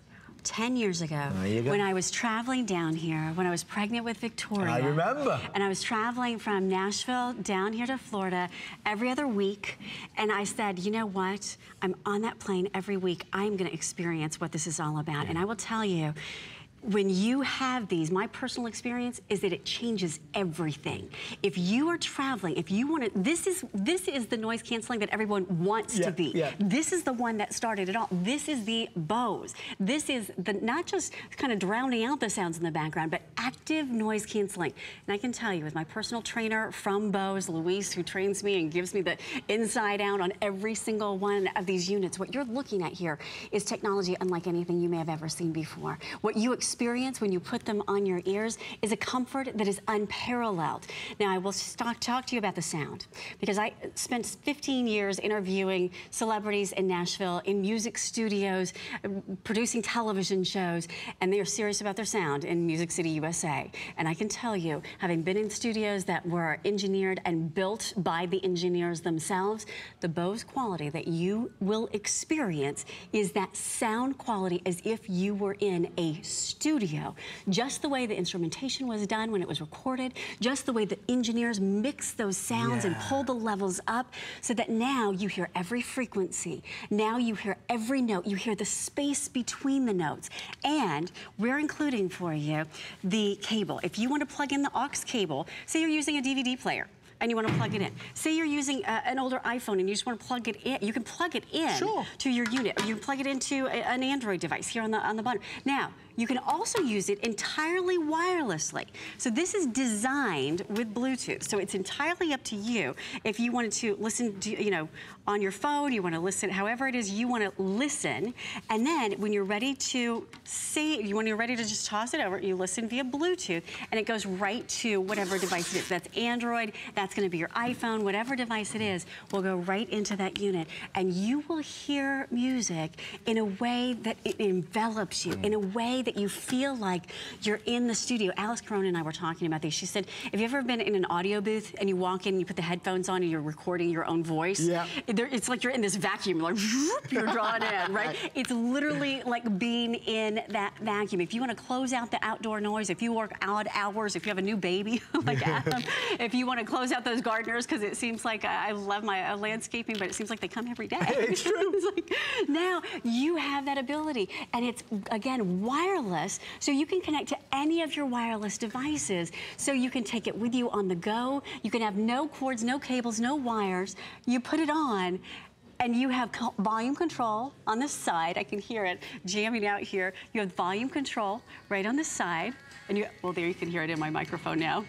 10 years ago when I was traveling down here, when I was pregnant with Victoria. I remember. And I was traveling from Nashville down here to Florida every other week. And I said, you know what? I'm on that plane every week. I'm going to experience what this is all about. And I will tell you, when you have these, my personal experience is that it changes everything. If you are traveling, if you want to, this is this is the noise canceling that everyone wants Yeah, to be. yeah. This is the one that started it all. This is the Bose. This is the not just kind of drowning out the sounds in the background, but active noise canceling. And I can tell you, with my personal trainer from Bose, Luis, who trains me and gives me the inside out on every single one of these units, what you're looking at here is technology unlike anything you may have ever seen before. What you experience when you put them on your ears is a comfort that is unparalleled. Now, I will talk, talk to you about the sound because I spent 15 years interviewing celebrities in Nashville, in music studios, uh, producing television shows, and they are serious about their sound in Music City, USA. And I can tell you, having been in studios that were engineered and built by the engineers themselves, the Bose quality that you will experience is that sound quality as if you were in a studio. Studio, just the way the instrumentation was done when it was recorded, just the way the engineers mixed those sounds and Yeah. pulled the levels up so that now you hear every frequency. Now you hear every note. You hear the space between the notes. And we're including for you the cable. If you want to plug in the aux cable, say you're using a DVD player and you want to plug it in. Say you're using uh, an older iPhone and you just want to plug it in. You can plug it in Sure. to your unit. Or you can plug it into a- an Android device here on the on the bottom. Now, you can also use it entirely wirelessly. So this is designed with Bluetooth. So it's entirely up to you if you wanted to listen to, you know, on your phone, you want to listen, however it is you want to listen. And then when you're ready to you when you're ready to just toss it over, you listen via Bluetooth and it goes right to whatever device it is. That's Android, that's going to be your iPhone, whatever device it is, will go right into that unit. And you will hear music in a way that it envelops you, in a way that you feel like you're in the studio. Alice Corona and I were talking about these. She said, have you ever been in an audio booth and you walk in and you put the headphones on and you're recording your own voice? Yeah. It's like you're in this vacuum, like you're drawn in, (laughs) right? It's literally like being in that vacuum. If you want to close out the outdoor noise, if you work odd hours, if you have a new baby (laughs) like Adam, if you want to close out those gardeners, because it seems like I I love my uh, landscaping, but it seems like they come every day. (laughs) It's true. It's like, now you have that ability, and it's again wireless, so you can connect to any of your wireless devices. So you can take it with you on the go. You can have no cords, no cables, no wires. You put it on. And you have volume control on the side. I can hear it jamming out here. You have volume control right on the side. And you, well, there you can hear it in my microphone now.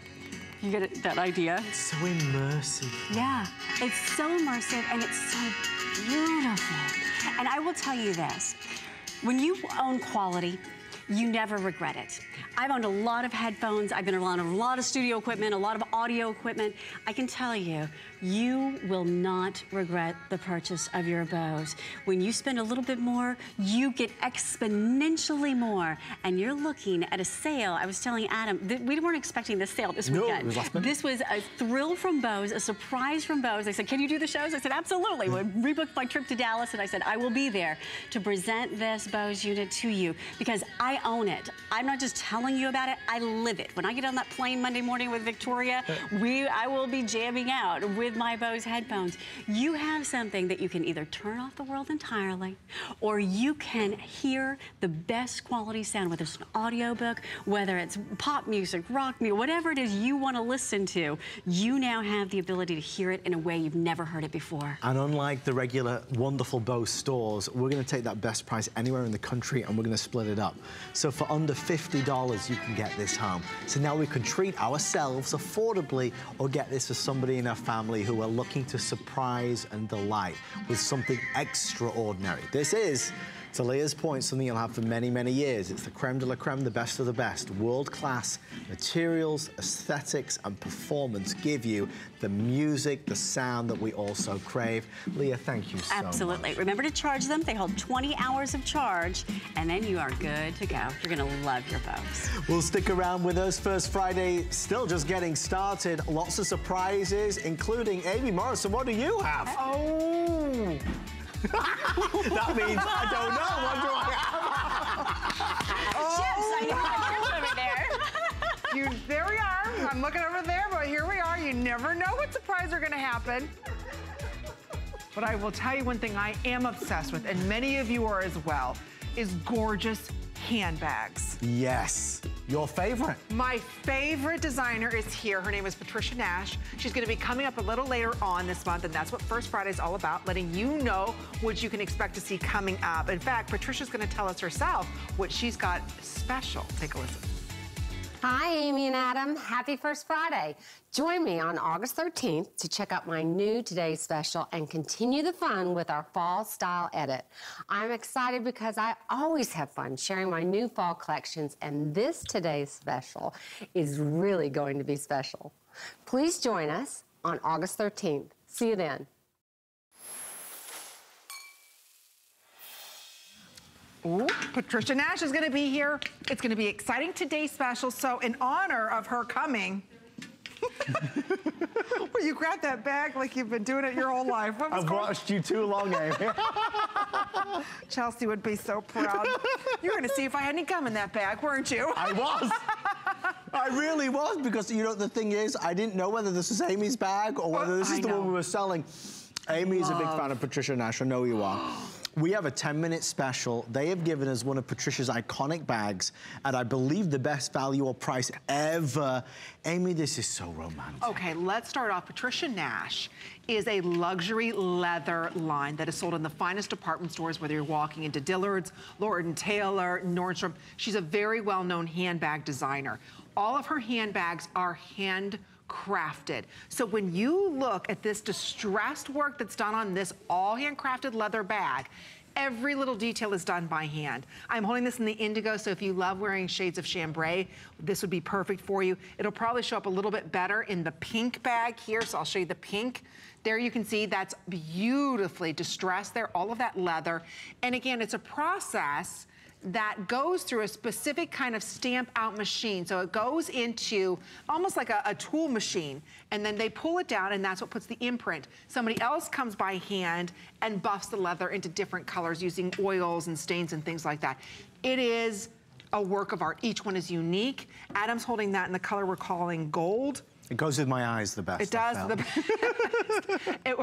You get it, that idea? It's so immersive. Yeah, it's so immersive and it's so beautiful. And I will tell you this, when you own quality, you never regret it. I've owned a lot of headphones. I've been around a lot of studio equipment, a lot of audio equipment. I can tell you, you will not regret the purchase of your Bose. When you spend a little bit more, you get exponentially more. And you're looking at a sale. I was telling Adam, that we weren't expecting this sale this No, weekend. it was last minute. This was a thrill from Bose, a surprise from Bose. I said, can you do the shows? I said, absolutely. (laughs) We rebooked my trip to Dallas and I said, I will be there to present this Bose unit to you because I own it. I'm not just telling you about it, I live it. When I get on that plane Monday morning with Victoria, uh. we I will be jamming out with my Bose headphones. You have something that you can either turn off the world entirely or you can hear the best quality sound, whether it's an audiobook, whether it's pop music, rock music, whatever it is you want to listen to, you now have the ability to hear it in a way you've never heard it before. And unlike the regular wonderful Bose stores, we're going to take that best price anywhere in the country and we're going to split it up. So for under $50, you can get this home. So now we can treat ourselves affordably or get this for somebody in our family who are looking to surprise and delight with something extraordinary. This is to Lea's point, something you'll have for many, many years. It's the creme de la creme, the best of the best. World-class materials, aesthetics, and performance give you the music, the sound that we also crave. Lea, thank you so much. Absolutely. much. Remember to charge them. They hold 20 hours of charge, and then you are good to go. You're going to love your Bose. We'll stick around with us. First Friday, still just getting started. Lots of surprises, including Amy Morrison. What do you have? Oh. That means I don't know. What do I have? Chips, I know chips over there. You, there we are. I'm looking over there, but here we are. You never know what surprise are going to happen. But I will tell you one thing I am obsessed with, and many of you are as well, is gorgeous handbags. Yes. Your favorite. My favorite designer is here. Her name is Patricia Nash. She's gonna be coming up a little later on this month, and that's what First Friday is all about, letting you know what you can expect to see coming up. In fact, Patricia's gonna tell us herself what she's got special. Take a listen. Hi, Amy and Adam. Happy First Friday. Join me on August 13th to check out my new Today Special and continue the fun with our fall style edit. I'm excited because I always have fun sharing my new fall collections, and this Today's Special is really going to be special. Please join us on August 13th. See you then. Ooh, Patricia Nash is gonna be here. It's gonna be exciting today special. So in honor of her coming, (laughs) well, you grab that bag like you've been doing it your whole life. I've watched you too long, Amy. (laughs) (laughs) Chelsea would be so proud. you were gonna see if I had any gum in that bag, weren't you? I was. I really was because you know the thing is I didn't know whether this was Amy's bag or whether this I is the know. one we were selling. Amy's a big fan of Patricia Nash. I know you are. (gasps) We have a 10-minute special. They have given us one of Patricia's iconic bags at, I believe, the best value or price ever. Amy, this is so romantic. Okay, let's start off. Patricia Nash is a luxury leather line that is sold in the finest department stores, whether you're walking into Dillard's, Lord & Taylor, Nordstrom. She's a very well-known handbag designer. All of her handbags are hand crafted. So when you look at this distressed work that's done on this all handcrafted leather bag, Every little detail is done by hand. I'm holding this in the indigo, so if you love wearing shades of chambray, this would be perfect for you. It'll probably show up a little bit better in the pink bag here, so I'll show you the pink. There you can see that's beautifully distressed there, all of that leather. And again, it's a process that goes through a specific kind of stamp out machine. So it goes into almost like a, a, tool machine and then they pull it down and that's what puts the imprint. Somebody else comes by hand and buffs the leather into different colors using oils and stains and things like that. It is a work of art. Each one is unique. Adam's holding that in the color we're calling gold. It goes with my eyes the best. It does. The best. (laughs) it,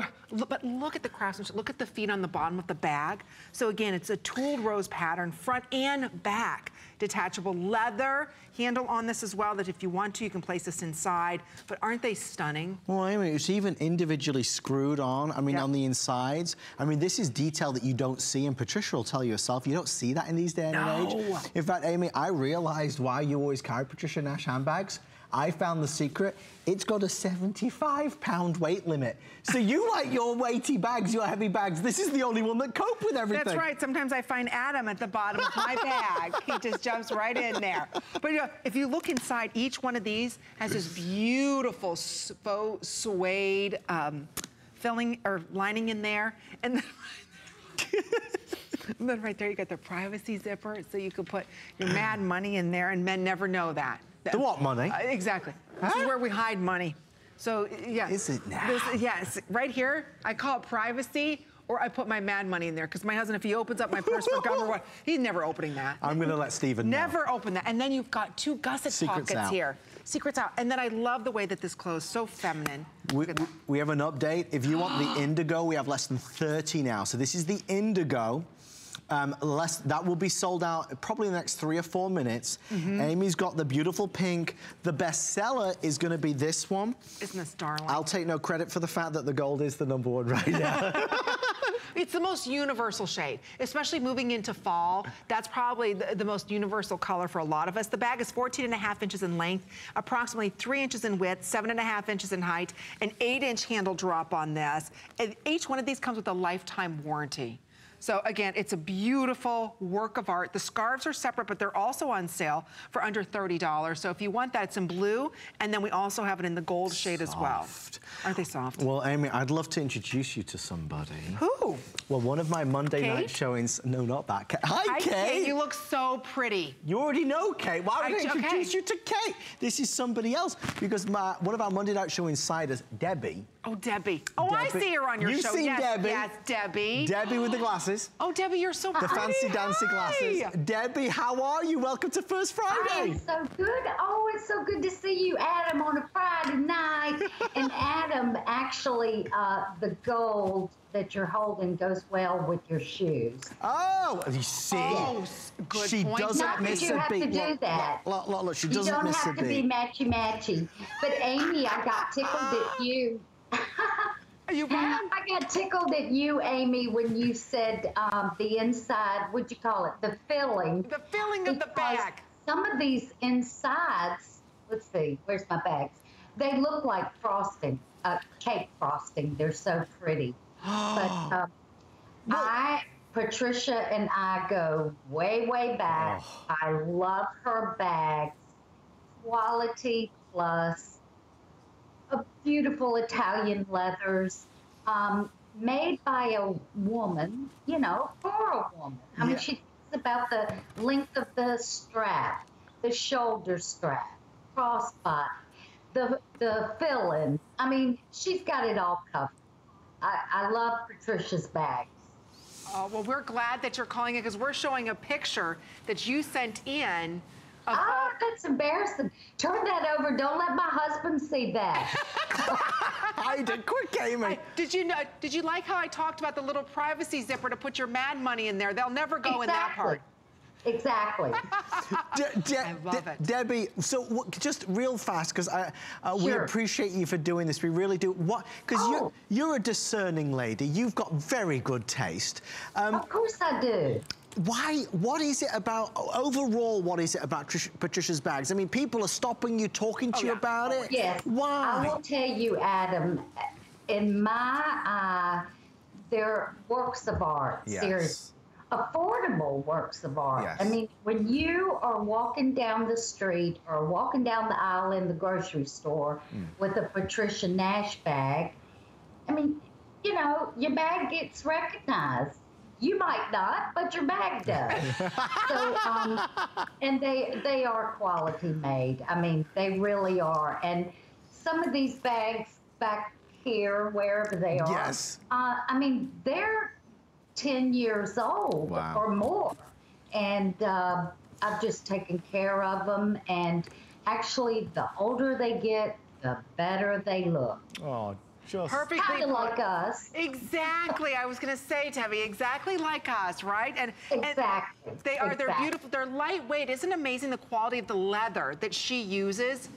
but look at the craftsmanship. Look at the feet on the bottom of the bag. So again, it's a tooled rose pattern, front and back. Detachable leather handle on this as well, that if you want to, you can place this inside. But aren't they stunning? Well, I mean, it's even individually screwed on, I mean, Yep. on the insides. I mean, this is detail that you don't see, and Patricia will tell you herself, you don't see that in these day and No. age. In fact, Amy, I realized why you always carry Patricia Nash handbags. I found the secret. It's got a 75 pound weight limit. So you (laughs) like your weighty bags, your heavy bags. This is the only one that cope with everything. That's right. Sometimes I find Adam at the bottom of my bag. He just jumps right in there. But you know, if you look inside, each one of these has this beautiful faux suede um, filling or lining in there. And then, (laughs) and then right there, you got the privacy zipper, so you could put your mad money in there, and men never know that. The what money? Uh, exactly. Huh? This is where we hide money. So, yeah. Is it now? This, yes, right here, I call it privacy or I put my mad money in there because my husband, if he opens up my purse for gum or what, (laughs) he's never opening that. I'm going to let Stephen Never know. open that. And then you've got two gusset Secrets pockets out. here. Secrets out. And then I love the way that this clothes so feminine. We, we have an update. If you want the (gasps) indigo, we have less than 30 now. So this is the indigo. Um, less, that will be sold out probably in the next three or four minutes. Mm -hmm. Amy's got the beautiful pink. The best seller is going to be this one. Isn't this darling? I'll take no credit for the fact that the gold is the number one right now. (laughs) It's the most universal shade, especially moving into fall. That's probably the, the, most universal color for a lot of us. The bag is 14 and a half inches in length, approximately three inches in width, seven and a half inches in height, an eight inch handle drop on this. And each one of these comes with a lifetime warranty. So again, it's a beautiful work of art. The scarves are separate, but they're also on sale for under $30. So if you want that, it's in blue, and then we also have it in the gold shade as well. Aren't they soft? Well, Amy, I'd love to introduce you to somebody. Who? Well, one of my Monday Kate? night showings. No, not that. Kate. Hi, Hi Kate. Kate. You look so pretty. You already know Kate. Why would I, I introduce okay. you to Kate? This is somebody else because my one of our Monday night show insiders, Debbie. Oh, Debbie. Oh, Debbie. I see her on your You've show. seen yes, Debbie. Yes, Debbie. Debbie with the glasses. Oh, Debbie, you're so The pretty. fancy dancy glasses. Debbie, how are you? Welcome to First Friday. I am so good. Oh, it's so good to see you, Adam, on a Friday night. and (laughs) Adam, actually, uh, the gold that you're holding goes well with your shoes. Oh, you see? Oh, good she point. doesn't Not miss that you have beat. to do Look, that. Look, look, look, she You doesn't don't miss a have to be matchy matchy. But Amy, I got tickled at (gasps) you. (laughs) You? I got tickled at you, Amy, when you said um, the inside, what'd you call it? The filling. The filling of the bag. Some of these insides, let's see, where's my bags? They look like frosting, uh, cake frosting. They're so pretty. but (gasps) um, I, Patricia and I go way, way back. I love her bags. Quality plus a beautiful Italian leathers. Um, made by a woman, you know, for a woman. I mean, Yeah. she thinks about the length of the strap, the shoulder strap, crossbody, the the fill-in. I mean, she's got it all covered. I, I love Patricia's bags. Oh, well, we're glad that you're calling it because we're showing a picture that you sent in. Of Ah, that's embarrassing. Turn that over. Don't let my husband see that. Hide it quick, Amy. did you know? Did you like how I talked about the little privacy zipper to put your mad money in there? They'll never go in that part. Exactly. (laughs) De- De- I love De- it. Debbie, so what, just real fast, because I uh, we appreciate you for doing this. We really do. What? Because Oh. you're you're a discerning lady. You've got very good taste. Um, of course I do. Why? What is it about overall? What is it about Trish, Patricia's bags? I mean, people are stopping you, talking to Oh, you yeah. about it. Yes. I will tell you, Adam, in my eye, they're works of art. Yes. Seriously. Affordable works of art. Yes. I mean, when you are walking down the street or walking down the aisle in the grocery store Mm. with a Patricia Nash bag, I mean, you know, your bag gets recognized. You might not, but your bag does. (laughs) so, um, and they they are quality made. I mean, they really are. And some of these bags back here, wherever they are, Yes. uh, I mean, they're ten years old Wow. or more, and uh, I've just taken care of them. And actually, the older they get, the better they look. Oh, just. Perfectly Kind of like us. Exactly. I was going to say, Debbie, exactly like us, right? And, and Exactly. they are. They're beautiful. They're lightweight. Isn't it amazing the quality of the leather that she uses?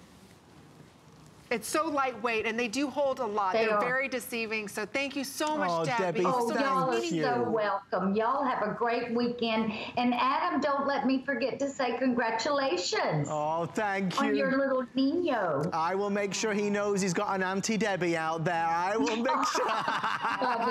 It's so lightweight, and they do hold a lot. They They are are. very deceiving. So thank you so much, Oh, Debbie. Debbie, Oh, so y'all are you. so welcome. Y'all have a great weekend. And Adam, don't let me forget to say congratulations Oh, thank you. on your little Nino. I will make sure he knows he's got an Auntie Debbie out there. I will (laughs) make sure. Love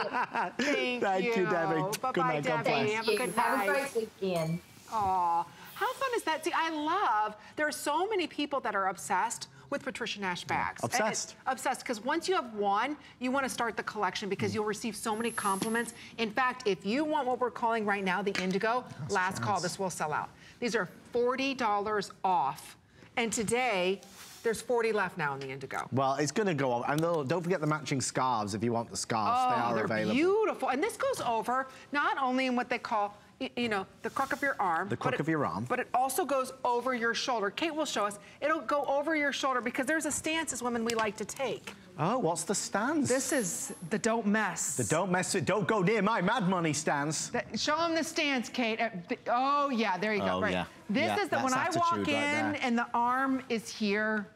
it. Thank, Thank you, Debbie. Bye-bye, Good night, Debbie. bless. Have Thank a good Have night. a great weekend. Aw, how fun is that? See, I love, there are so many people that are obsessed with Patricia Nash bags. Obsessed. Obsessed, because once you have one, you want to start the collection because mm. you'll receive so many compliments. In fact, if you want what we're calling right now the Indigo, last call, this will sell out. These are $40 off. And today, there's 40 left now in the Indigo. Well, it's going to go on. And don't forget the matching scarves if you want the scarves. they Oh, are they're available. beautiful. And this goes over not only in what they call, you know, the crook of your arm. The crook it- of your arm. But it also goes over your shoulder. Kate will show us. It'll go over your shoulder because there's a stance as women we like to take. Oh, what's the stance? This is the don't mess. The don't mess it. Don't go near my mad money stance. That- show them the stance, Kate. Uh, Oh, yeah, there you go. Oh, right. yeah. This Yeah, is the, when I walk attitude in there. and the arm is here,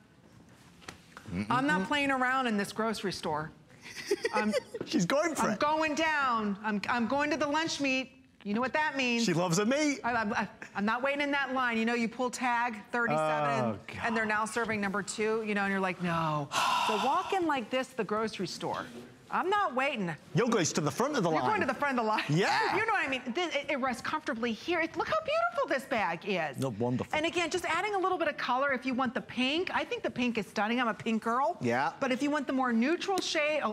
I'm not playing around in this grocery store. (laughs) I'm, She's going for I'm it. going down. I'm, I'm going to the lunch meat. You know what that means. she loves a meat. I, I'm not waiting in that line. You know, you pull tag 37 Oh, and they're now serving number two, you know, and you're like, no. so walk in like this, the grocery store. I'm not waiting. You're going to the front of the line. You're going to the front of the line. Yeah. (laughs) You know what I mean? It, it rests comfortably here. It- look how beautiful this bag is. No, wonderful. And again, just adding a little bit of color if you want the pink. I think the pink is stunning. I'm a pink girl. Yeah. But if you want the more neutral shade, oh,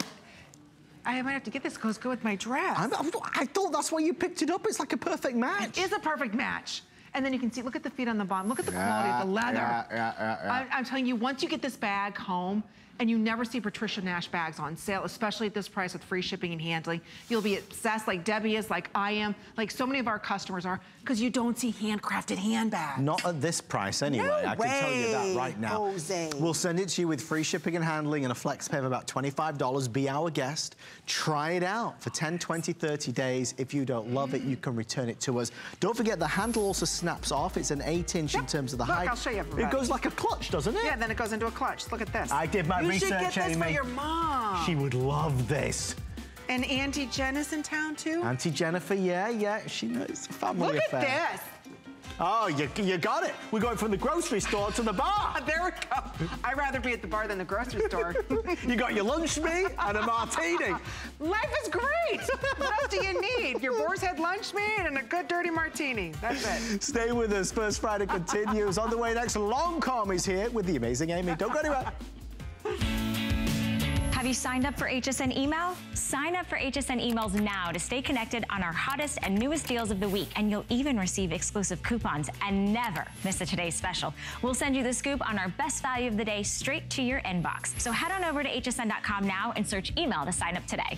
I might have to get this because go with my dress. I'm- I thought that's why you picked it up. It's like a perfect match. It is a perfect match. And then you can see, look at the feet on the bottom. Look at the quality of the leather. yeah, yeah, yeah, yeah. I, I'm telling you, once you get this bag home, and you never see Patricia Nash bags on sale, especially at this price with free shipping and handling. You'll be obsessed like Debbie is, like I am, like so many of our customers are, because you don't see handcrafted handbags. Not at this price anyway. No I can tell you that way, right now. Jose. We'll send it to you with free shipping and handling and a flex pay of about $25. Be our guest. Try it out for 10, 20, 30 days. If you don't love it, you can return it to us. Don't forget the handle also snaps off. It's an eight inch in terms of the Look, height. I'll show you It goes like a clutch, doesn't it? Yeah, then it goes into a clutch. Look at this. I did my you research, should get this for Amy. your mom. She would love this. and Auntie Jen is in town too. Auntie Jennifer, yeah, yeah, she knows. Family Look affair. at this. Oh, you, you got it. We're going from the grocery store to the bar. (laughs) There we go. I'd rather be at the bar than the grocery store. (laughs) You got your lunch meat and a martini. (laughs) Life is great. What else do you need? Your boar's head lunch meat and a good dirty martini. That's it. Stay with us. First Friday continues. On the way next, Long Lancome is here with the amazing Amy. Don't go anywhere. Have you signed up for HSN email? Sign up for HSN emails now to stay connected on our hottest and newest deals of the week. And you'll even receive exclusive coupons and never miss a today's special. We'll send you the scoop on our best value of the day straight to your inbox. So head on over to hsn.com now and search email to sign up today.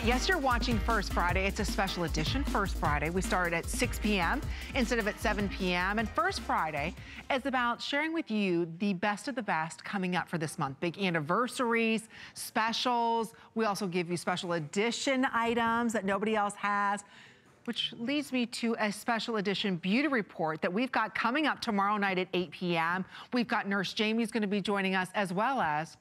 Right, yes, you're watching First Friday. It's a special edition First Friday. We started at 6 p.m. instead of at 7 p.m. And First Friday is about sharing with you the best of the best coming up for this month. Big anniversaries, specials. We also give you special edition items that nobody else has. Which leads me to a special edition beauty report that we've got coming up tomorrow night at 8 p.m. We've got Nurse Jamie's going to be joining us as well as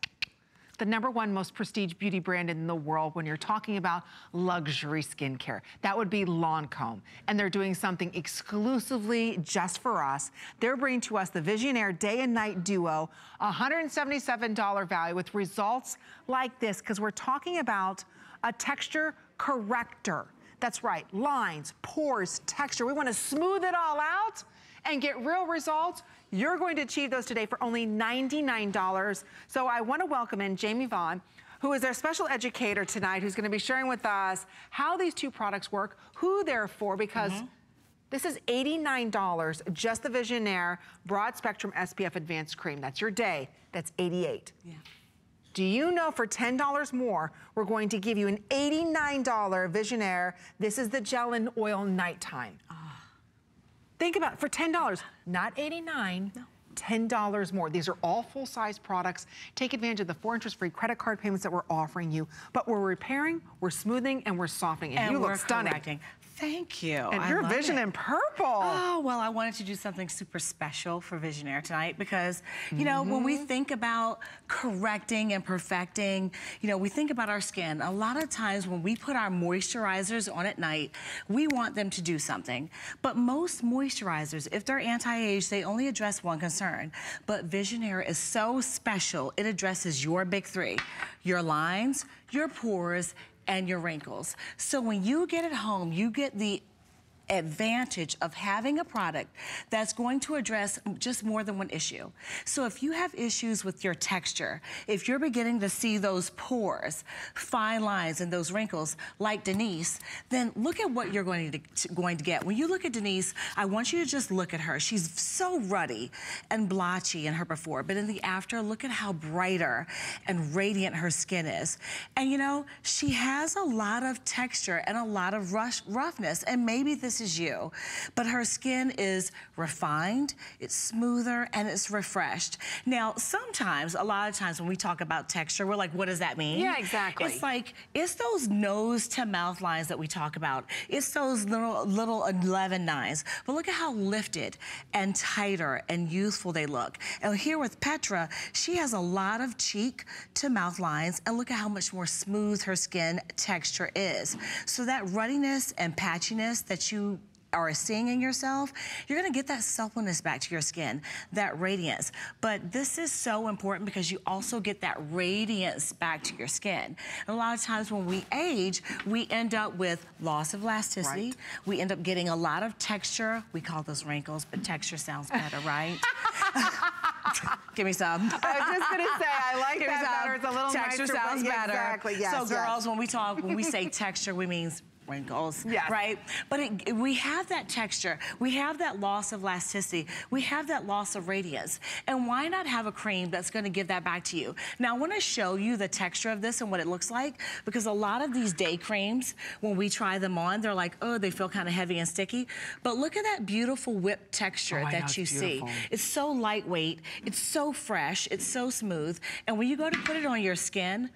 the number one most prestige beauty brand in the world when you're talking about luxury skincare. That would be Lancome. And they're doing something exclusively just for us. They're bringing to us the Visionnaire Day and Night Duo, $177 value with results like this, because we're talking about a texture corrector. That's right, lines, pores, texture. We want to smooth it all out and get real results. You're going to achieve those today for only $99. So I want to welcome in Jamie Vaughn, who is our special educator tonight, who's going to be sharing with us how these two products work, who they're for, because mm -hmm. this is $89, just the Visionnaire Broad Spectrum SPF Advanced Cream. That's your day. That's 88. Yeah. Do you know for $10 more, we're going to give you an $89 Visionnaire. This is the gel and oil nighttime. Oh. Think about it, for $10, not 89 no. $10 more. These are all full-size products. Take advantage of the four interest-free credit card payments that we're offering you. But we're repairing, we're smoothing, and we're softening. And, and you look stunning. Correcting. Thank you. And I your vision it. in purple. Oh, well, I wanted to do something super special for Visionnaire tonight because, you mm -hmm. know, when we mm-hmm. think about correcting and perfecting, you know, we think about our skin. A lot of times when we put our moisturizers on at night, we want them to do something. But most moisturizers, if they're anti-age, they only address one concern. But Visionnaire is so special. It addresses your big three, your lines, your pores, and your wrinkles. So when you get it home, you get the advantage of having a product that's going to address just more than one issue. So if you have issues with your texture, if you're beginning to see those pores, fine lines, and those wrinkles like Denise, then look at what you're going to, going to get. When you look at Denise, I want you to just look at her. She's so ruddy and blotchy in her before, but in the after, look at how brighter and radiant her skin is. And you know, she has a lot of texture and a lot of rough, roughness, and maybe this is you. But her skin is refined, it's smoother, and it's refreshed. Now, sometimes, a lot of times when we talk about texture, we're like, what does that mean? Yeah, exactly. It's like, it's those nose to mouth lines that we talk about. It's those little, little 11 nines. But look at how lifted and tighter and youthful they look. And here with Petra, she has a lot of cheek to mouth lines, and look at how much more smooth her skin texture is. So that ruddiness and patchiness that you are seeing in yourself, you're gonna get that suppleness back to your skin, that radiance. But this is so important because you also get that radiance back to your skin. And a lot of times when we age, we end up with loss of elasticity. Right. We end up getting a lot of texture. We call those wrinkles, but texture sounds better, right? (laughs) Give me some. I was just gonna say, I like Give that better. It's a little texture nicer, sounds better. Exactly, yes, So girls, when we talk, when we say (laughs) texture, we mean wrinkles, yes. right? But it, we have that texture. We have that loss of elasticity. We have that loss of radiance. And why not have a cream that's gonna give that back to you? Now, I wanna show you the texture of this and what it looks like because a lot of these day creams, when we try them on, they're like, oh, they feel kind of heavy and sticky. But look at that beautiful whipped texture oh, that you see. It's so lightweight. It's so fresh. It's so smooth. And when you go to put it on your skin,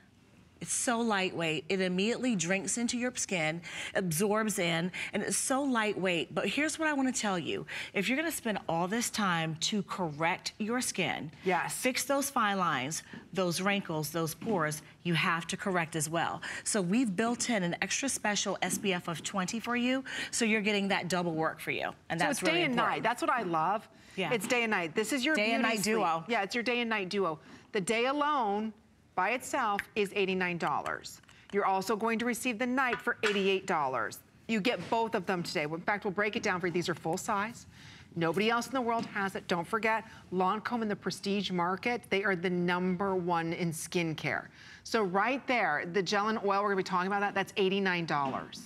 it's so lightweight. It immediately drinks into your skin, absorbs in, and it's so lightweight. But here's what I want to tell you. If you're going to spend all this time to correct your skin, yes. fix those fine lines, those wrinkles, those pores, you have to correct as well. So we've built in an extra special SPF of 20 for you, so you're getting that double work for you. And that's so it's really day and important. night. That's what I love. Yeah. It's day and night. This is your day and night sleep. duo. Yeah, it's your day and night duo. The day alone by itself is $89. You're also going to receive the night for $88. You get both of them today. In fact, we'll break it down for you. These are full size. Nobody else in the world has it. Don't forget, Lancome in the prestige market, they are the number one in skincare. So right there, the gel and oil, we're gonna be talking about that, that's $89.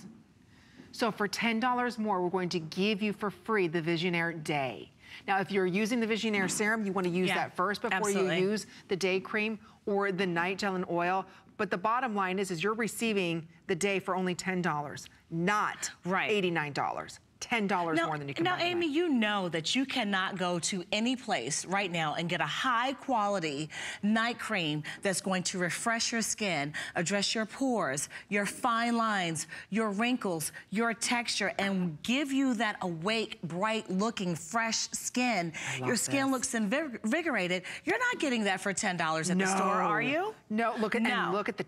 So for $10 more, we're going to give you for free the Visionnaire Day. Now, if you're using the Visionnaire Serum, you wanna use yeah, that first before absolutely. you use the day cream or the night gel and oil. But the bottom line is, is you're receiving the day for only $10, not right. $89. $10 now, more than you can Now, Amy, you know that you cannot go to any place right now and get a high quality night cream that's going to refresh your skin, address your pores, your fine lines, your wrinkles, your texture, and give you that awake, bright looking, fresh skin. Your skin this. looks invigorated. You're not getting that for $10 at no. the store, are you? No, look at, no. and look at the,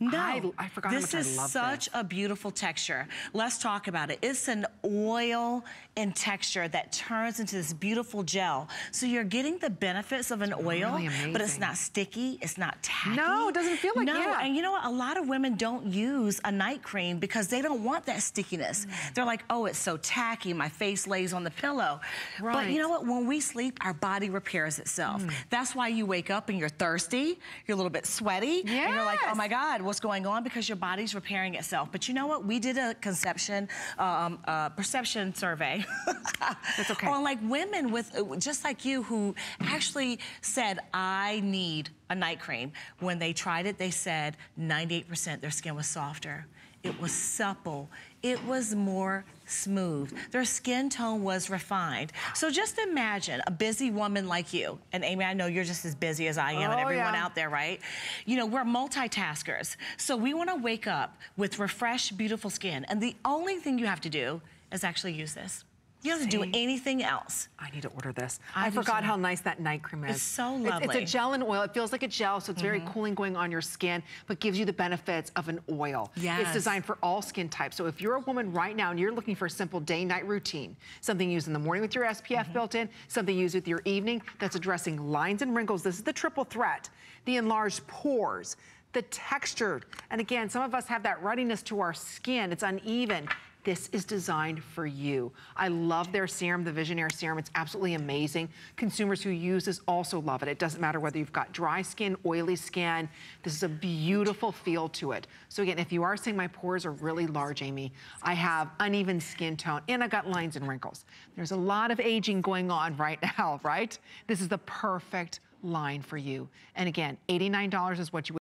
no, I, I forgot this is such this. a beautiful texture. Let's talk about it. It's an oil in texture that turns into this beautiful gel. So you're getting the benefits of an oil, really but it's not sticky, it's not tacky. No, it doesn't feel like- no. yeah. And you know what? A lot of women don't use a night cream because they don't want that stickiness. Mm. They're like, oh, it's so tacky. My face lays on the pillow. Right. But you know what? When we sleep, our body repairs itself. Mm. That's why you wake up and you're thirsty, you're a little bit sweaty, and you're like, oh my God, what's going on? Because your body's repairing itself. But you know what? We did a conception, um, uh, perception survey. (laughs) That's okay. On like women with, uh, just like you, who actually said, I need a night cream. When they tried it, they said 98% their skin was softer. It was supple. It was more smooth. Their skin tone was refined. So just imagine a busy woman like you. And Amy, I know you're just as busy as I am and Oh, everyone yeah. out there, right? You know, we're multitaskers. So we want to wake up with refreshed, beautiful skin. And the only thing you have to do is actually use this. You don't have to do anything else. I need to order this. I I, forgot how nice that night cream is. It's so lovely. It's, lovely. a gel and oil. It feels like a gel, so it's very Mhm. cooling going on your skin, but gives you the benefits of an oil. Yes. It's designed for all skin types. So if you're a woman right now and you're looking for a simple day-night routine, something used in the morning with your SPF built in, something used with your evening that's addressing lines and wrinkles, this is the triple threat. The enlarged pores, the textured, and again, some of us have that ruddiness to our skin. It's uneven. This is designed for you. I love their serum, the Visionnaire serum. It's absolutely amazing. Consumers who use this also love it. It doesn't matter whether you've got dry skin, oily skin. This is a beautiful feel to it. So again, if you are saying my pores are really large, Amy, I have uneven skin tone and I got lines and wrinkles. There's a lot of aging going on (laughs) right now, right? This is the perfect line for you. And again, $89 is what you